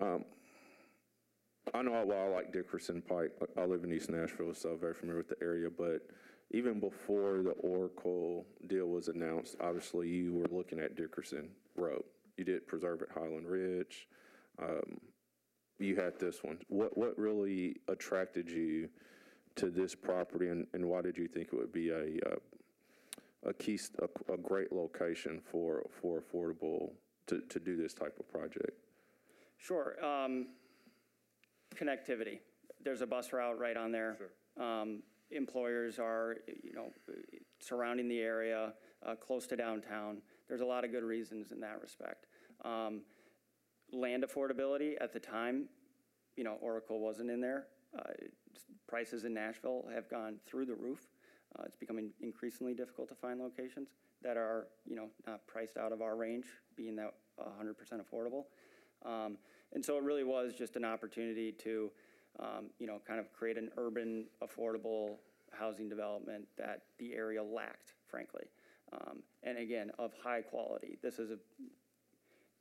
um, I know, well, I like Dickerson Pike. I live in East Nashville, so I'm very familiar with the area. But even before the Oracle deal was announced, obviously you were looking at Dickerson Road. You did preserve at Highland Ridge. Um, you had this one. What, what really attracted you to this property and, and why did you think it would be a, uh, a key, a, a great location for, for affordable, to, to do this type of project? Sure. um, Connectivity. There's a bus route right on there. Um, Employers are, you know, surrounding the area, uh, close to downtown. There's a lot of good reasons in that respect. Um, Land affordability at the time, you know, Oracle wasn't in there. Uh, Prices in Nashville have gone through the roof. Uh, It's becoming increasingly difficult to find locations that are, you know, not priced out of our range, being that 100% affordable. Um, And so it really was just an opportunity to, um, you know, kind of create an urban, affordable housing development that the area lacked, frankly. Um, And again, of high quality. This is a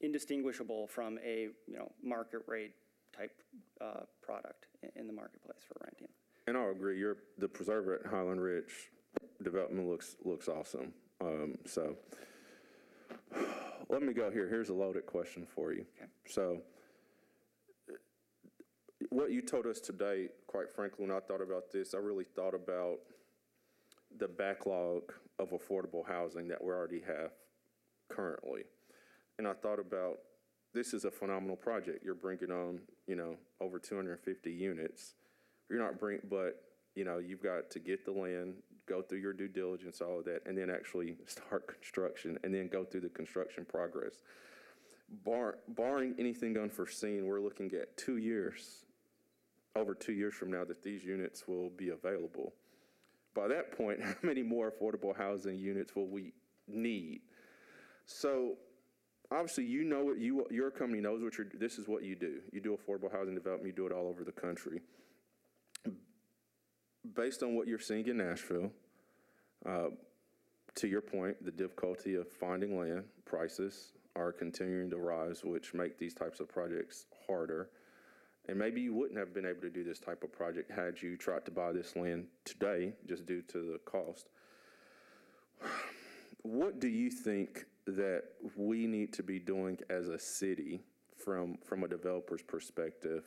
indistinguishable from a, you know, market rate type uh, product in the marketplace for renting. And I'll agree, your, the preserve at Highland Ridge development looks, looks awesome. Um, so, [sighs] let me go here, here's a loaded question for you. Okay. So, what you told us today, quite frankly, when I thought about this, I really thought about the backlog of affordable housing that we already have currently. And I thought about, this is a phenomenal project. You're bringing on, you know, over 250 units. You're not bring, but, you know, you've got to get the land, go through your due diligence, all of that, and then actually [laughs] start construction, and then go through the construction progress. Bar, barring anything unforeseen, we're looking at two years, over two years from now, that these units will be available. By that point, [laughs] how many more affordable housing units will we need? So obviously, you know what you, your company knows what you're, this is what you do. You do affordable housing development, you do it all over the country. Based on what you're seeing in Nashville, uh, to your point, the difficulty of finding land, prices are continuing to rise, which make these types of projects harder. And maybe you wouldn't have been able to do this type of project had you tried to buy this land today, just due to the cost. What do you think that we need to be doing as a city from, from a developer's perspective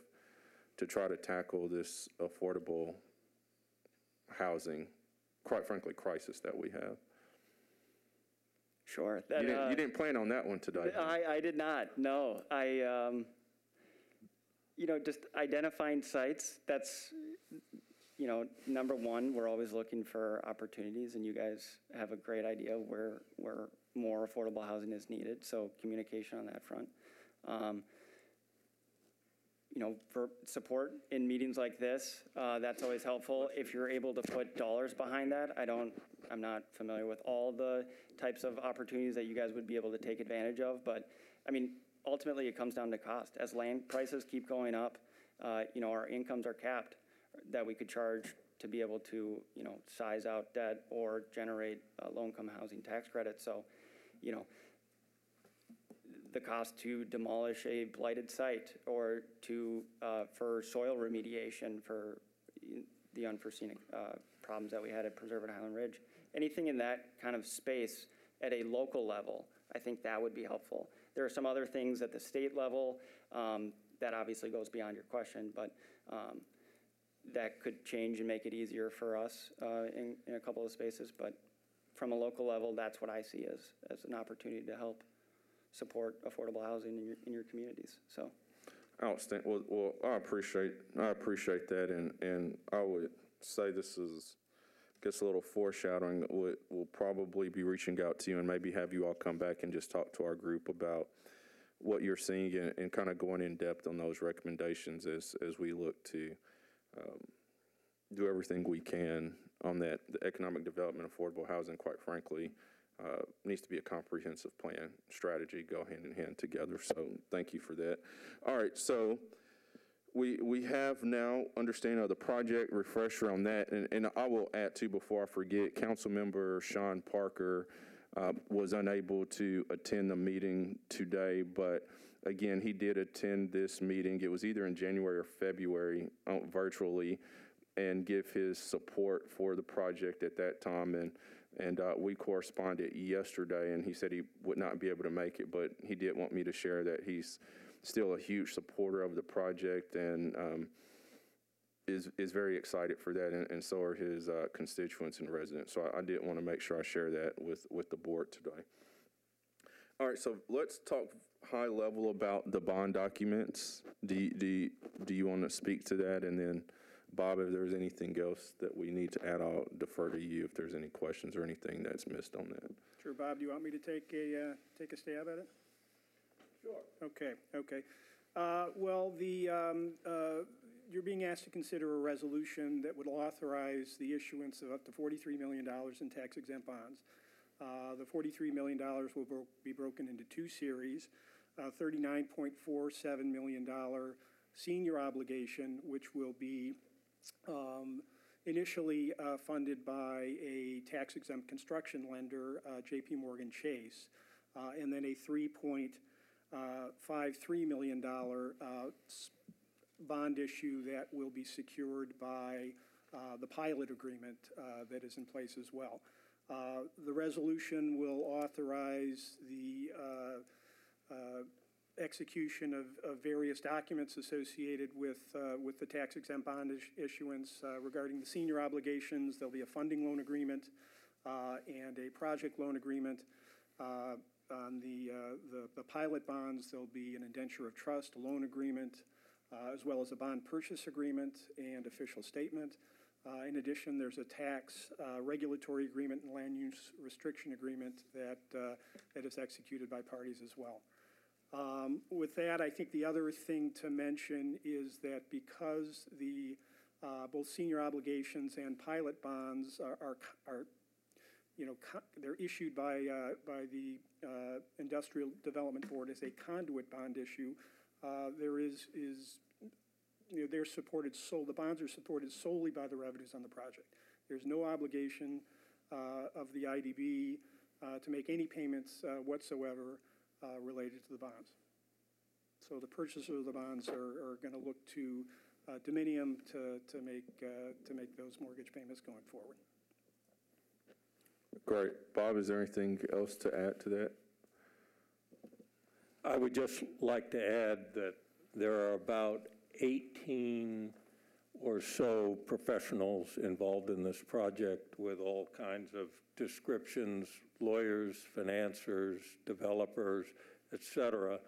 to try to tackle this affordable housing, quite frankly, crisis that we have? Sure. You didn't, uh, you didn't plan on that one today. I, I did not, no. I, um, you know, just identifying sites, that's, you know, number one, we're always looking for opportunities, and you guys have a great idea where, where more affordable housing is needed, so communication on that front. Um, you know, for support in meetings like this, uh, that's always helpful. If you're able to put dollars behind that, I don't, I'm not familiar with all the types of opportunities that you guys would be able to take advantage of, but, I mean, ultimately, it comes down to cost. As land prices keep going up, uh, you know, our incomes are capped that we could charge to be able to, you know, size out debt or generate uh, low-income housing tax credits. So, you know, the cost to demolish a blighted site or to, uh, for soil remediation for the unforeseen, uh, problems that we had at Preserve and Highland Ridge. Anything in that kind of space at a local level, I think that would be helpful. There are some other things at the state level, um, that obviously goes beyond your question, but, um, that could change and make it easier for us, uh, in, in a couple of spaces, but from a local level, that's what I see as, as an opportunity to help support affordable housing in your, in your communities, so. Outstanding. Well, well, I appreciate, I appreciate that, and, and I would say this is, guess a little foreshadowing, we'll, we'll probably be reaching out to you and maybe have you all come back and just talk to our group about what you're seeing and, and kind of going in depth on those recommendations as, as we look to, um, do everything we can on that. The economic development, affordable housing, quite frankly, uh, needs to be a comprehensive plan, strategy, go hand in hand together. So thank you for that. All right, so we, we have now understanding of the project, refresher on that, and, and I will add too, before I forget, Councilmember Sean Parker uh, was unable to attend the meeting today, but again, he did attend this meeting. It was either in January or February, uh, virtually, and give his support for the project at that time. And, and uh, we corresponded yesterday, and he said he would not be able to make it, but he did want me to share that he's still a huge supporter of the project and um, is, is very excited for that, and, and so are his uh, constituents and residents. So I, I did want to make sure I share that with, with the board today. All right, so let's talk high level about the bond documents. Do you, do you, do you want to speak to that? And then, Bob, if there's anything else that we need to add, I'll defer to you if there's any questions or anything that's missed on that. Sure, Bob, do you want me to take a, uh, take a stab at it? Sure. Okay, okay. Uh, Well, the, um, uh, you're being asked to consider a resolution that would authorize the issuance of up to $43 million in tax exempt bonds. Uh, The $43 million will bro- be broken into two series, uh, $39.47 million senior obligation, which will be um, initially uh, funded by a tax exempt construction lender, uh, JP Morgan Chase, uh, and then a $3.53 million uh, bond issue that will be secured by uh, the pilot agreement uh, that is in place as well. Uh, The resolution will authorize the uh, uh, execution of, of various documents associated with, uh, with the tax exempt bond is- issuance uh, regarding the senior obligations. There'll be a funding loan agreement uh, and a project loan agreement. On the, uh, the, the pilot bonds, there'll be an indenture of trust, a loan agreement, uh, as well as a bond purchase agreement and official statement. Uh, In addition, there's a tax uh, regulatory agreement and land use restriction agreement that, uh, that is executed by parties as well. Um, With that, I think the other thing to mention is that because the, uh, both senior obligations and pilot bonds are, are, are, you know, they're issued by, uh, by the uh, Industrial Development Board as a conduit bond issue, uh, there is, is you know, they're supported sol, the bonds are supported solely by the revenues on the project. There's no obligation uh, of the IDB uh, to make any payments uh, whatsoever related to the bonds. So the purchasers of the bonds are, are going to look to Dominium to, to make, to make those mortgage payments going forward. Great. Bob, is there anything else to add to that? I would just like to add that there are about 18 or so professionals involved in this project with all kinds of descriptions, lawyers, financiers, developers, et cetera.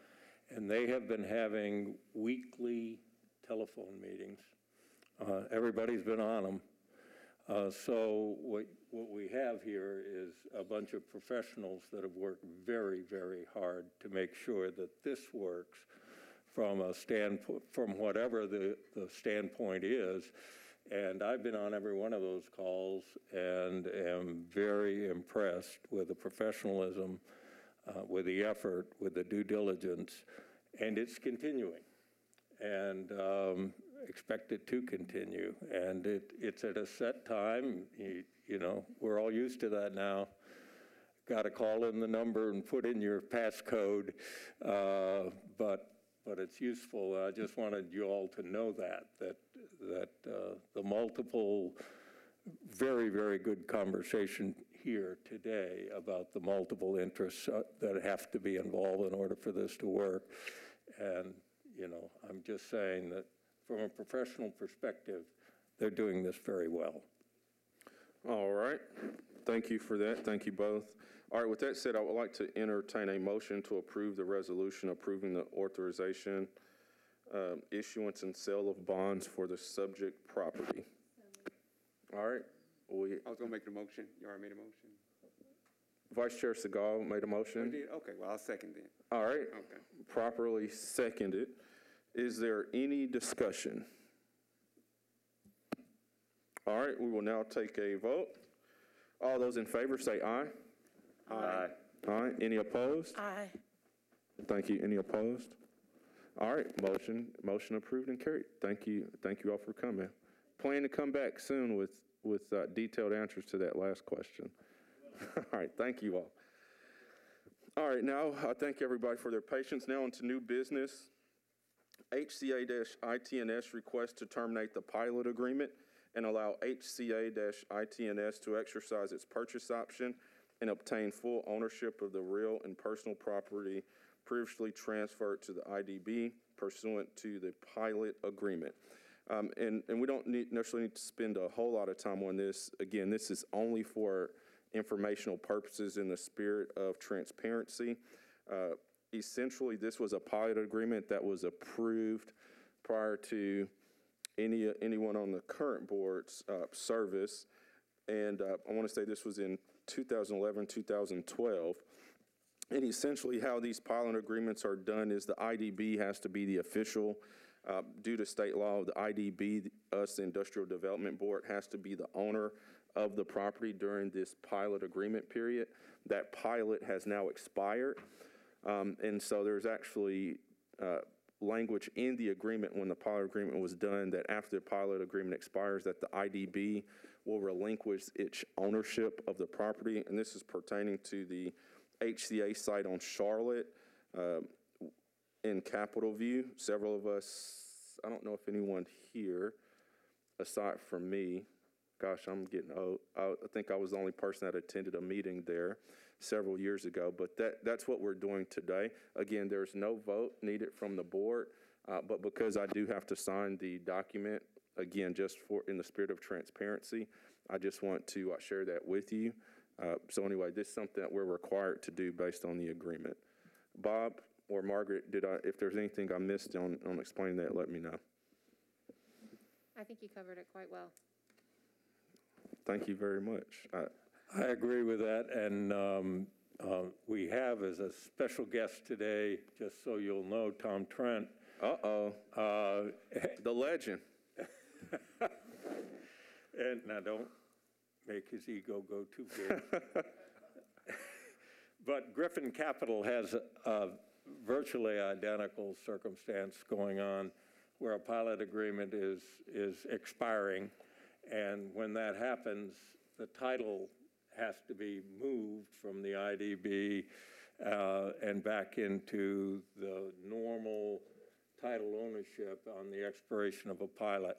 And they have been having weekly telephone meetings. Uh, Everybody's been on them. Uh, So what, what we have here is a bunch of professionals that have worked very, very hard to make sure that this works from a standpoint, from whatever the, the standpoint is. And I've been on every one of those calls and am very impressed with the professionalism, uh, with the effort, with the due diligence, and it's continuing. And um, expect it to continue. And it, it's at a set time, you, you know, we're all used to that now. Got to call in the number and put in your passcode, uh, but, but it's useful. I just wanted you all to know that, that, that uh, the multiple, very, very good conversation here today about the multiple interests uh, that have to be involved in order for this to work. And, you know, I'm just saying that from a professional perspective, they're doing this very well. All right. Thank you for that. Thank you both. All right, with that said, I would like to entertain a motion to approve the resolution approving the authorization, um, issuance and sale of bonds for the subject property. All right, we, I was gonna make the motion. You already made a motion? Vice Chair Segal made a Oh, you motion. did? Okay, well, I'll second then. All right, Okay. properly seconded. Is there any discussion? All right, we will now take a vote. All those in favor say aye. Aye. Aye. Any opposed? Aye. Thank you. Any opposed? All right, motion, motion approved and carried. Thank you, thank you all for coming. Plan to come back soon with, with uh, detailed answers to that last question. [laughs] All right, thank you all. All right, now, I thank everybody for their patience. Now on to new business. HCA-ITNS request to terminate the pilot agreement and allow HCA-ITNS to exercise its purchase option and obtain full ownership of the real and personal property previously transferred to the IDB pursuant to the pilot agreement. Um, and, and we don't need, necessarily need to spend a whole lot of time on this. Again, this is only for informational purposes in the spirit of transparency. Uh, essentially, this was a pilot agreement that was approved prior to any, anyone on the current board's uh, service. And uh, I want to say this was in 2011, 2012. And essentially, how these pilot agreements are done is the IDB has to be the official, uh, due to state law, the IDB, us, the Industrial Development Board, has to be the owner of the property during this pilot agreement period. That pilot has now expired. Um, and so there's actually uh, language in the agreement when the pilot agreement was done that after the pilot agreement expires, that the IDB will relinquish its ownership of the property. And this is pertaining to the HCA site on Charlotte uh, in Capitol View. Several of us, I don't know if anyone here, aside from me, gosh, I'm getting old. I, I think I was the only person that attended a meeting there several years ago, but that, that's what we're doing today. Again, there's no vote needed from the board, uh, but because I do have to sign the document, again, just for, in the spirit of transparency, I just want to uh, share that with you. Uh, so anyway, this is something that we're required to do based on the agreement. Bob or Margaret, did I, if there's anything I missed on, on explaining that, let me know. I think you covered it quite well. Thank you very much. I, I agree with that, and um, uh, we have as a special guest today, just so you'll know, Tom Trent. uh-oh, Uh, the legend. [laughs] And now, don't make his ego go too big. [laughs] But Griffin Capital has a virtually identical circumstance going on where a pilot agreement is, is expiring. And when that happens, the title has to be moved from the IDB uh, and back into the normal title ownership on the expiration of a pilot.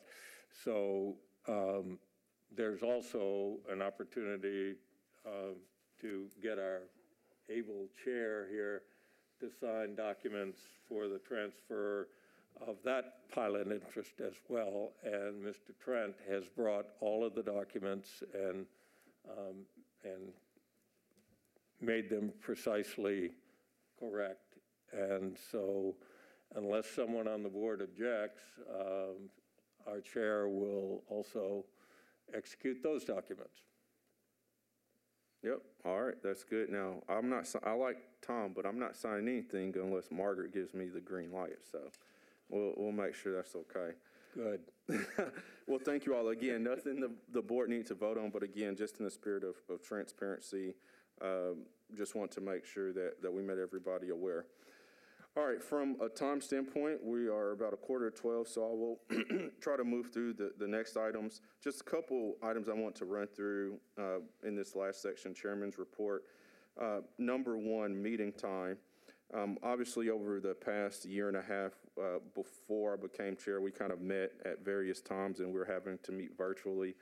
So um, there's also an opportunity uh, to get our able chair here to sign documents for the transfer of that pilot interest as well. And Mr. Trent has brought all of the documents and, um, and made them precisely correct. And so unless someone on the board objects, um, our chair will also execute those documents. Yep, all right, that's good. Now, I'm not, I like Tom, but I'm not signing anything unless Margaret gives me the green light, so we'll, we'll make sure that's okay. Good. [laughs] Well, thank you all. Again, nothing the, the board needs to vote on, but again, just in the spirit of, of transparency, um, just want to make sure that, that we made everybody aware. All right, from a time standpoint, we are about a quarter to 12, so I will [clears throat] try to move through the, the next items. Just a couple items I want to run through uh, in this last section, Chairman's report. Uh, Number one, meeting time. Um, Obviously, over the past year and a half, uh, before I became chair, we kind of met at various times, and we're having to meet virtually.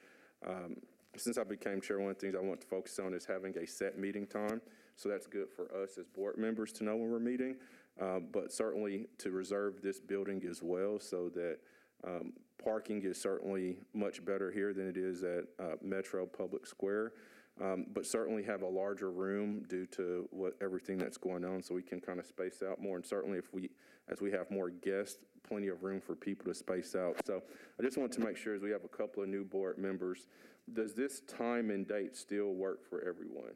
Um, Since I became chair, one of the things I want to focus on is having a set meeting time. So that's good for us as board members to know when we're meeting, uh, but certainly to reserve this building as well, so that um, parking is certainly much better here than it is at uh, Metro Public Square um, but certainly have a larger room due to what, everything that's going on, so we can kind of space out more. And certainly if we, as we have more guests, plenty of room for people to space out. So I just want to make sure, as we have a couple of new board members, does this time and date still work for everyone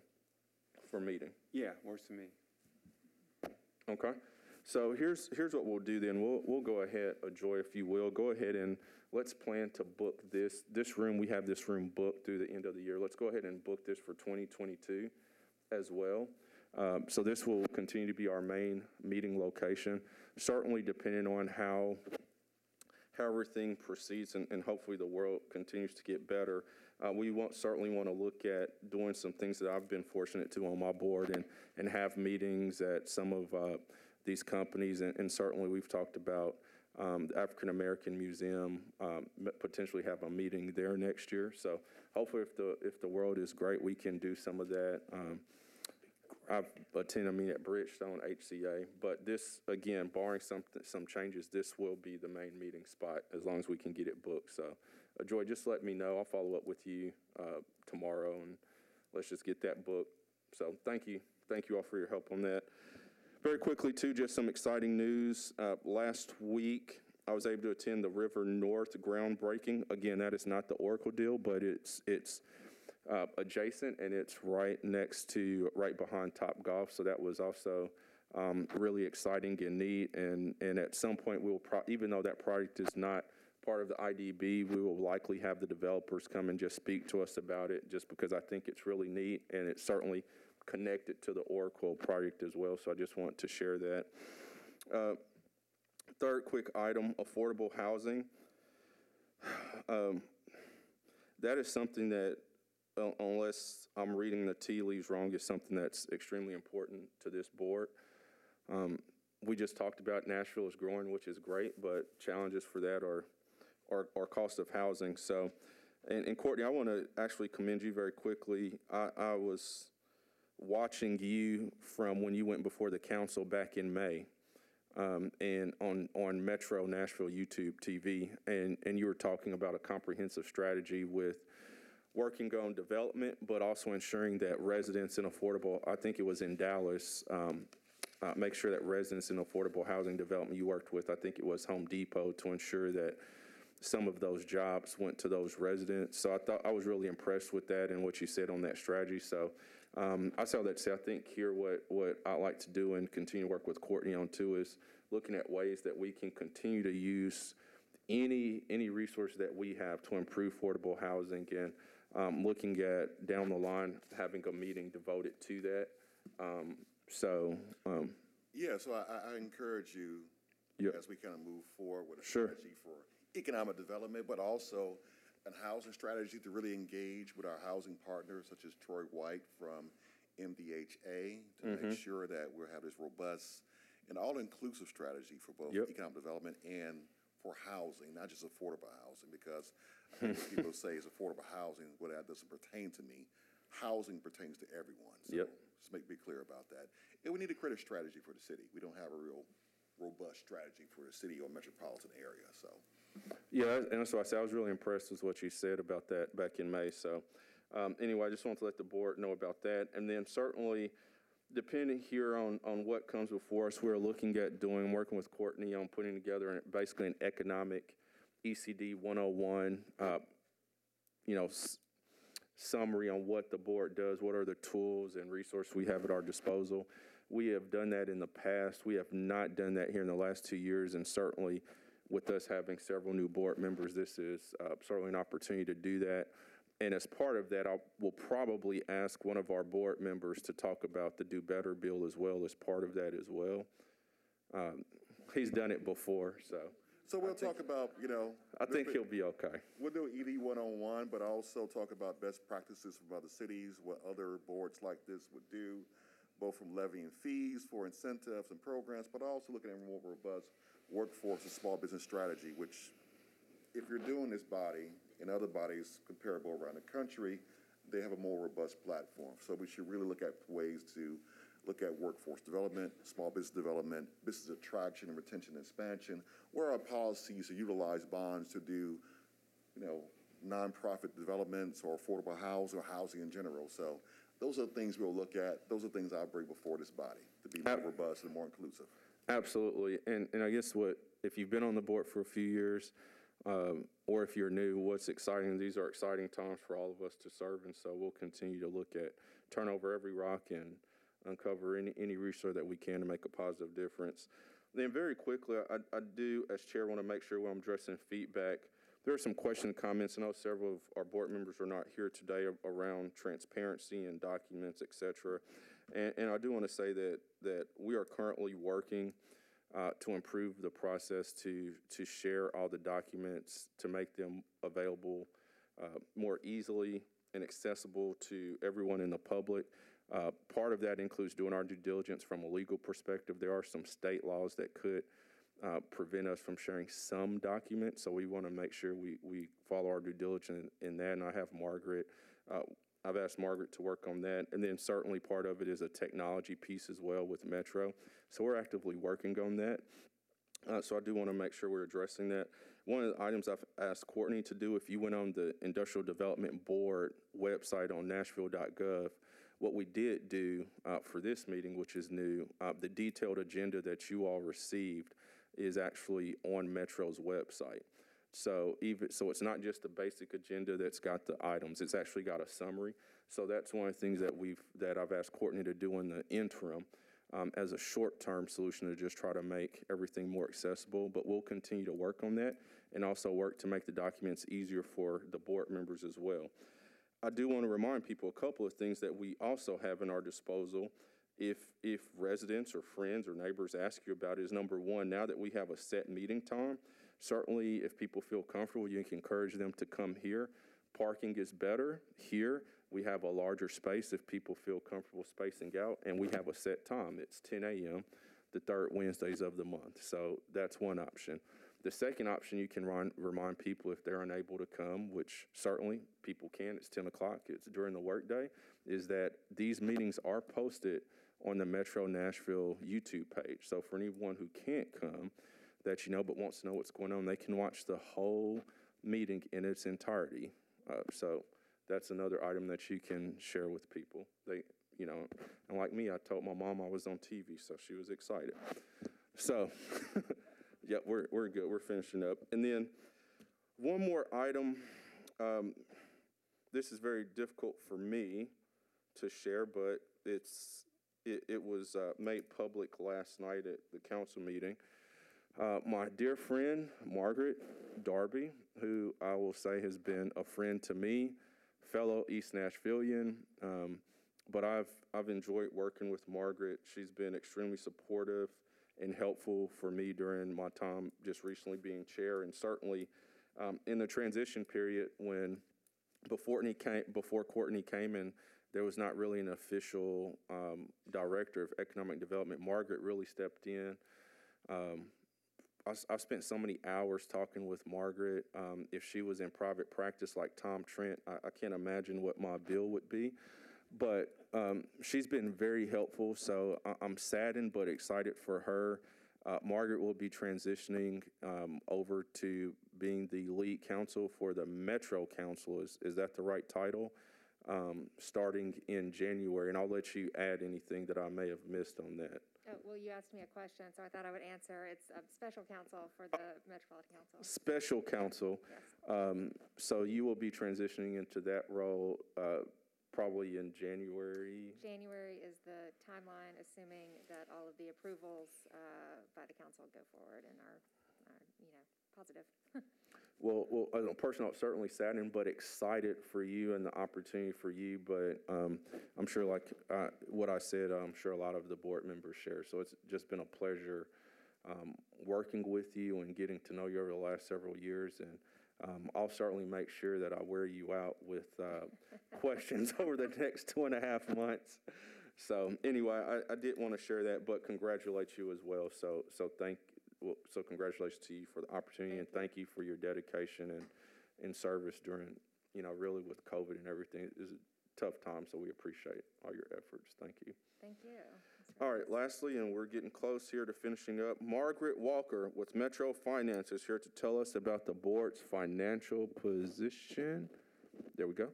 for meeting? Yeah, works to me. Okay, so here's, here's what we'll do then. We'll, we'll go ahead, Joy, if you will, go ahead and let's plan to book this, this room, we have this room booked through the end of the year. Let's go ahead and book this for 2022 as well. Um, So this will continue to be our main meeting location, certainly depending on how, how everything proceeds and, and hopefully the world continues to get better. Uh, we want, certainly want to look at doing some things that I've been fortunate to on my board and, and have meetings at some of uh, these companies. And, and certainly we've talked about um, the African American Museum, um, potentially have a meeting there next year. So hopefully if the, if the world is great, we can do some of that. Um, I've attended a meeting at Bridgestone HCA, but this, again, barring some, some changes, this will be the main meeting spot as long as we can get it booked. So, uh, Joy, just let me know. I'll follow up with you uh, tomorrow and let's just get that booked. So, thank you. Thank you all for your help on that. Very quickly, too, just some exciting news. Uh, last week, I was able to attend the River North groundbreaking. Again, that is not the Oracle deal, but it's it's uh, adjacent and it's right next to right behind Top Golf. So that was also um, really exciting and neat. And and at some point, we'll pro- even though that project is not part of the IDB, we will likely have the developers come and just speak to us about it, just because I think it's really neat and it's certainly connected to the Oracle project as well. So I just want to share that. Uh, third quick item, affordable housing. Um, that is something that, uh, unless I'm reading the tea leaves wrong, is something that's extremely important to this board. Um, we just talked about Nashville is growing, which is great, but challenges for that are, are, are cost of housing. So And, and Courtney, I want to actually commend you very quickly. I, I was watching you from when you went before the council back in May, um, and on, on Metro Nashville YouTube TV, and, and you were talking about a comprehensive strategy with working on development, but also ensuring that residents in affordable, I think it was in Dallas, um, uh, make sure that residents in affordable housing development you worked with, I think it was Home Depot, to ensure that some of those jobs went to those residents. So I thought, I was really impressed with that and what you said on that strategy. So um, I saw that, say, I think here what, what I like to do and continue to work with Courtney on too is looking at ways that we can continue to use any, any resource that we have to improve affordable housing and um, looking at down the line, having a meeting devoted to that. Um, so, um, Yeah, so I, I- I encourage you, Yep. as we kind of move forward with a Sure. strategy for economic development, but also a housing strategy to really engage with our housing partners such as Troy White from MDHA to Mm-hmm. make sure that we'll have this robust and all-inclusive strategy for both Yep. economic development and for housing, not just affordable housing, because I think people say it's affordable housing, well, that doesn't pertain to me. Housing pertains to everyone. So Yep. Just make be clear about that. And we need to create a strategy for the city. We don't have a real robust strategy for the city or metropolitan area, so. Yeah, and why I said I was really impressed with what you said about that back in May. So, um, anyway, I just wanted to let the board know about that. And then certainly, depending here on, on what comes before us, we're looking at doing, working with Courtney on putting together an- basically an economic ECD 101, uh, you know, s- summary on what the board does, what are the tools and resources we have at our disposal. We have done that in the past. We have not done that here in the last two years, and certainly with us having several new board members, this is uh, certainly an opportunity to do that. And as part of that, I will probably ask one of our board members to talk about the Do Better bill as well as part of that as well. Um, He's done it before, so So we'll talk about, you know. I think he'll be okay. We'll do ED one-on-one, but also talk about best practices from other cities, what other boards like this would do, both from levying fees for incentives and programs, but also looking at a more robust workforce and small business strategy, which if you're doing this body and other bodies comparable around the country, they have a more robust platform. So we should really look at ways to look at workforce development, small business development, business attraction and retention and expansion. Where are policies to utilize bonds to do, you know, nonprofit developments or affordable housing or housing in general? So those are the things we'll look at. Those are things I'll bring before this body to be more robust and more inclusive. Absolutely. And, and I guess what, if you've been on the board for a few years, um, or if you're new, what's exciting, these are exciting times for all of us to serve. And so we'll continue to look at, turn over every rock and uncover any, any resource that we can to make a positive difference. Then very quickly, I, I do, as chair, want to make sure when I'm addressing feedback, there are some questions and comments. I know several of our board members are not here today around transparency and documents, et cetera. And, and I do want to say that, that we are currently working uh, to improve the process to, to share all the documents, to make them available uh, more easily and accessible to everyone in the public. Uh, Part of that includes doing our due diligence from a legal perspective. There are some state laws that could uh, prevent us from sharing some documents, so we want to make sure we, we follow our due diligence in, in that. And I have Margaret, uh, I've asked Margaret to work on that. And then certainly part of it is a technology piece as well with Metro. So we're actively working on that. Uh, so I do want to make sure we're addressing that. One of the items I've asked Courtney to do, if you went on the Industrial Development Board website on nashville.gov, what we did do uh, for this meeting, which is new, uh, the detailed agenda that you all received is actually on Metro's website. So even so, it's not just a basic agenda that's got the items. It's actually got a summary. So that's one of the things that we've that I've asked Courtney to do in the interim um, as a short-term solution to just try to make everything more accessible. But we'll continue to work on that and also work to make the documents easier for the board members as well. I do want to remind people a couple of things that we also have in our disposal. If, if residents or friends or neighbors ask you about is number one, now that we have a set meeting time, certainly if people feel comfortable, you can encourage them to come here. Parking is better here. We have a larger space if people feel comfortable spacing out, and we have a set time. It's 10 a.m., the third Wednesdays of the month. So that's one option. The second option, you can run, remind people if they're unable to come, which certainly people can. It's 10 o'clock, it's during the workday, is that these meetings are posted on the Metro Nashville YouTube page. So for anyone who can't come, that you know but wants to know what's going on, they can watch the whole meeting in its entirety. Uh, so that's another item that you can share with people. They, you know, and like me, I told my mom I was on TV, so she was excited. So, [laughs] yeah, we're we're good. We're finishing up, and then one more item. Um, this is very difficult for me to share, but it's it, it was uh, made public last night at the council meeting. Uh, my dear friend Margaret Darby, who I will say has been a friend to me, fellow East Nashvilleian, um, but I've I've enjoyed working with Margaret. She's been extremely supportive and helpful for me during my time just recently being chair, and certainly um, in the transition period when before Courtney came before Courtney came in, there was not really an official um, director of economic development. Margaret really stepped in. Um, I, have spent so many hours talking with Margaret. Um, if she was in private practice like Tom Trent, I, I can't imagine what my bill would be. But um, she's been very helpful, so I, am saddened but excited for her. Uh, Margaret will be transitioning um, over to being the lead counsel for the Metro Council. Is, is that the right title? Um, starting in January, and I'll let you add anything that I may have missed on that. Oh, well, you asked me a question, so I thought I would answer. It's a special counsel for the Metropolitan Council. Special counsel. Yes. Um, so you will be transitioning into that role uh, probably in January. January is the timeline, assuming that all of the approvals uh, by the council go forward and are, are you know, positive. [laughs] Well, well, as a person, I'm certainly saddened, but excited for you and the opportunity for you. But um, I'm sure, like uh, what I said, I'm sure a lot of the board members share. So it's just been a pleasure um, working with you and getting to know you over the last several years. And um, I'll certainly make sure that I wear you out with uh, [laughs] questions [laughs] over the next two and a half months. So anyway, I, I did want to share that, but congratulate you as well. So so thank well, so congratulations to you for the opportunity and thank you for your dedication and, and service during, you know, really with COVID and everything. It was a tough time, so we appreciate all your efforts. Thank you. Thank you. All right, lastly, and we're getting close here to finishing up, Margaret Walker with Metro Finance is here to tell us about the board's financial position. There we go.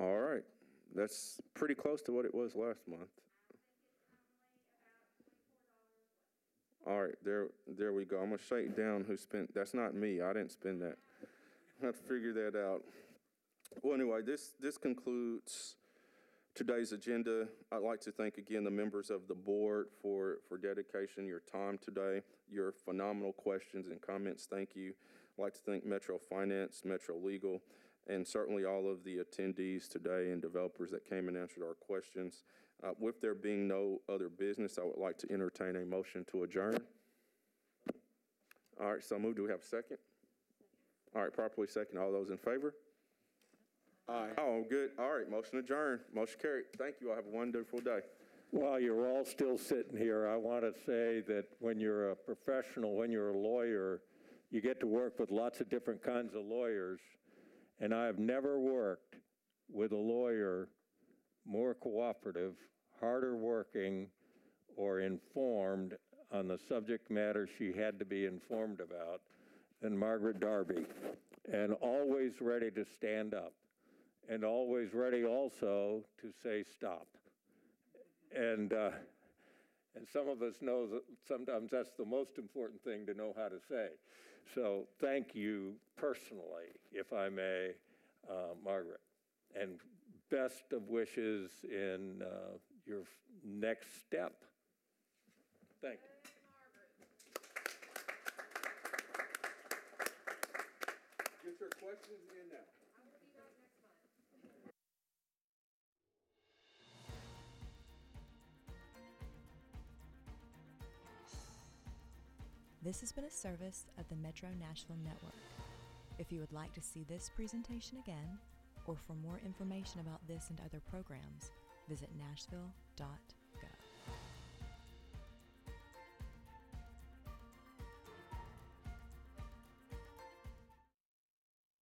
All right, that's pretty close to what it was last month. All right, there, there we go. I'm gonna shake down who spent, that's not me, I didn't spend that. I have to figure that out. Well, anyway, this, this concludes today's agenda. I'd like to thank again the members of the board for, for dedication, your time today, your phenomenal questions and comments. Thank you. I'd like to thank Metro Finance, Metro Legal, and certainly all of the attendees today and developers that came and answered our questions. Uh, with there being no other business, I would like to entertain a motion to adjourn. All right, so moved. Do we have a second? All right, properly second. All those in favor? Aye. Oh, good. All right, motion adjourned. Motion carried. Thank you. I have a wonderful day. While you're all still sitting here, I want to say that when you're a professional, when you're a lawyer, you get to work with lots of different kinds of lawyers. And I have never worked with a lawyer more cooperative, harder working, or informed on the subject matter she had to be informed about than Margaret Darby, and always ready to stand up, and always ready also to say stop. And uh, and some of us know that sometimes that's the most important thing to know how to say. So thank you personally, if I may, uh, Margaret, and best of wishes in uh, your next step. Thank you. Get your questions in now. This has been a service of the Metro Nashville Network. If you would like to see this presentation again, or for more information about this and other programs, visit nashville.gov.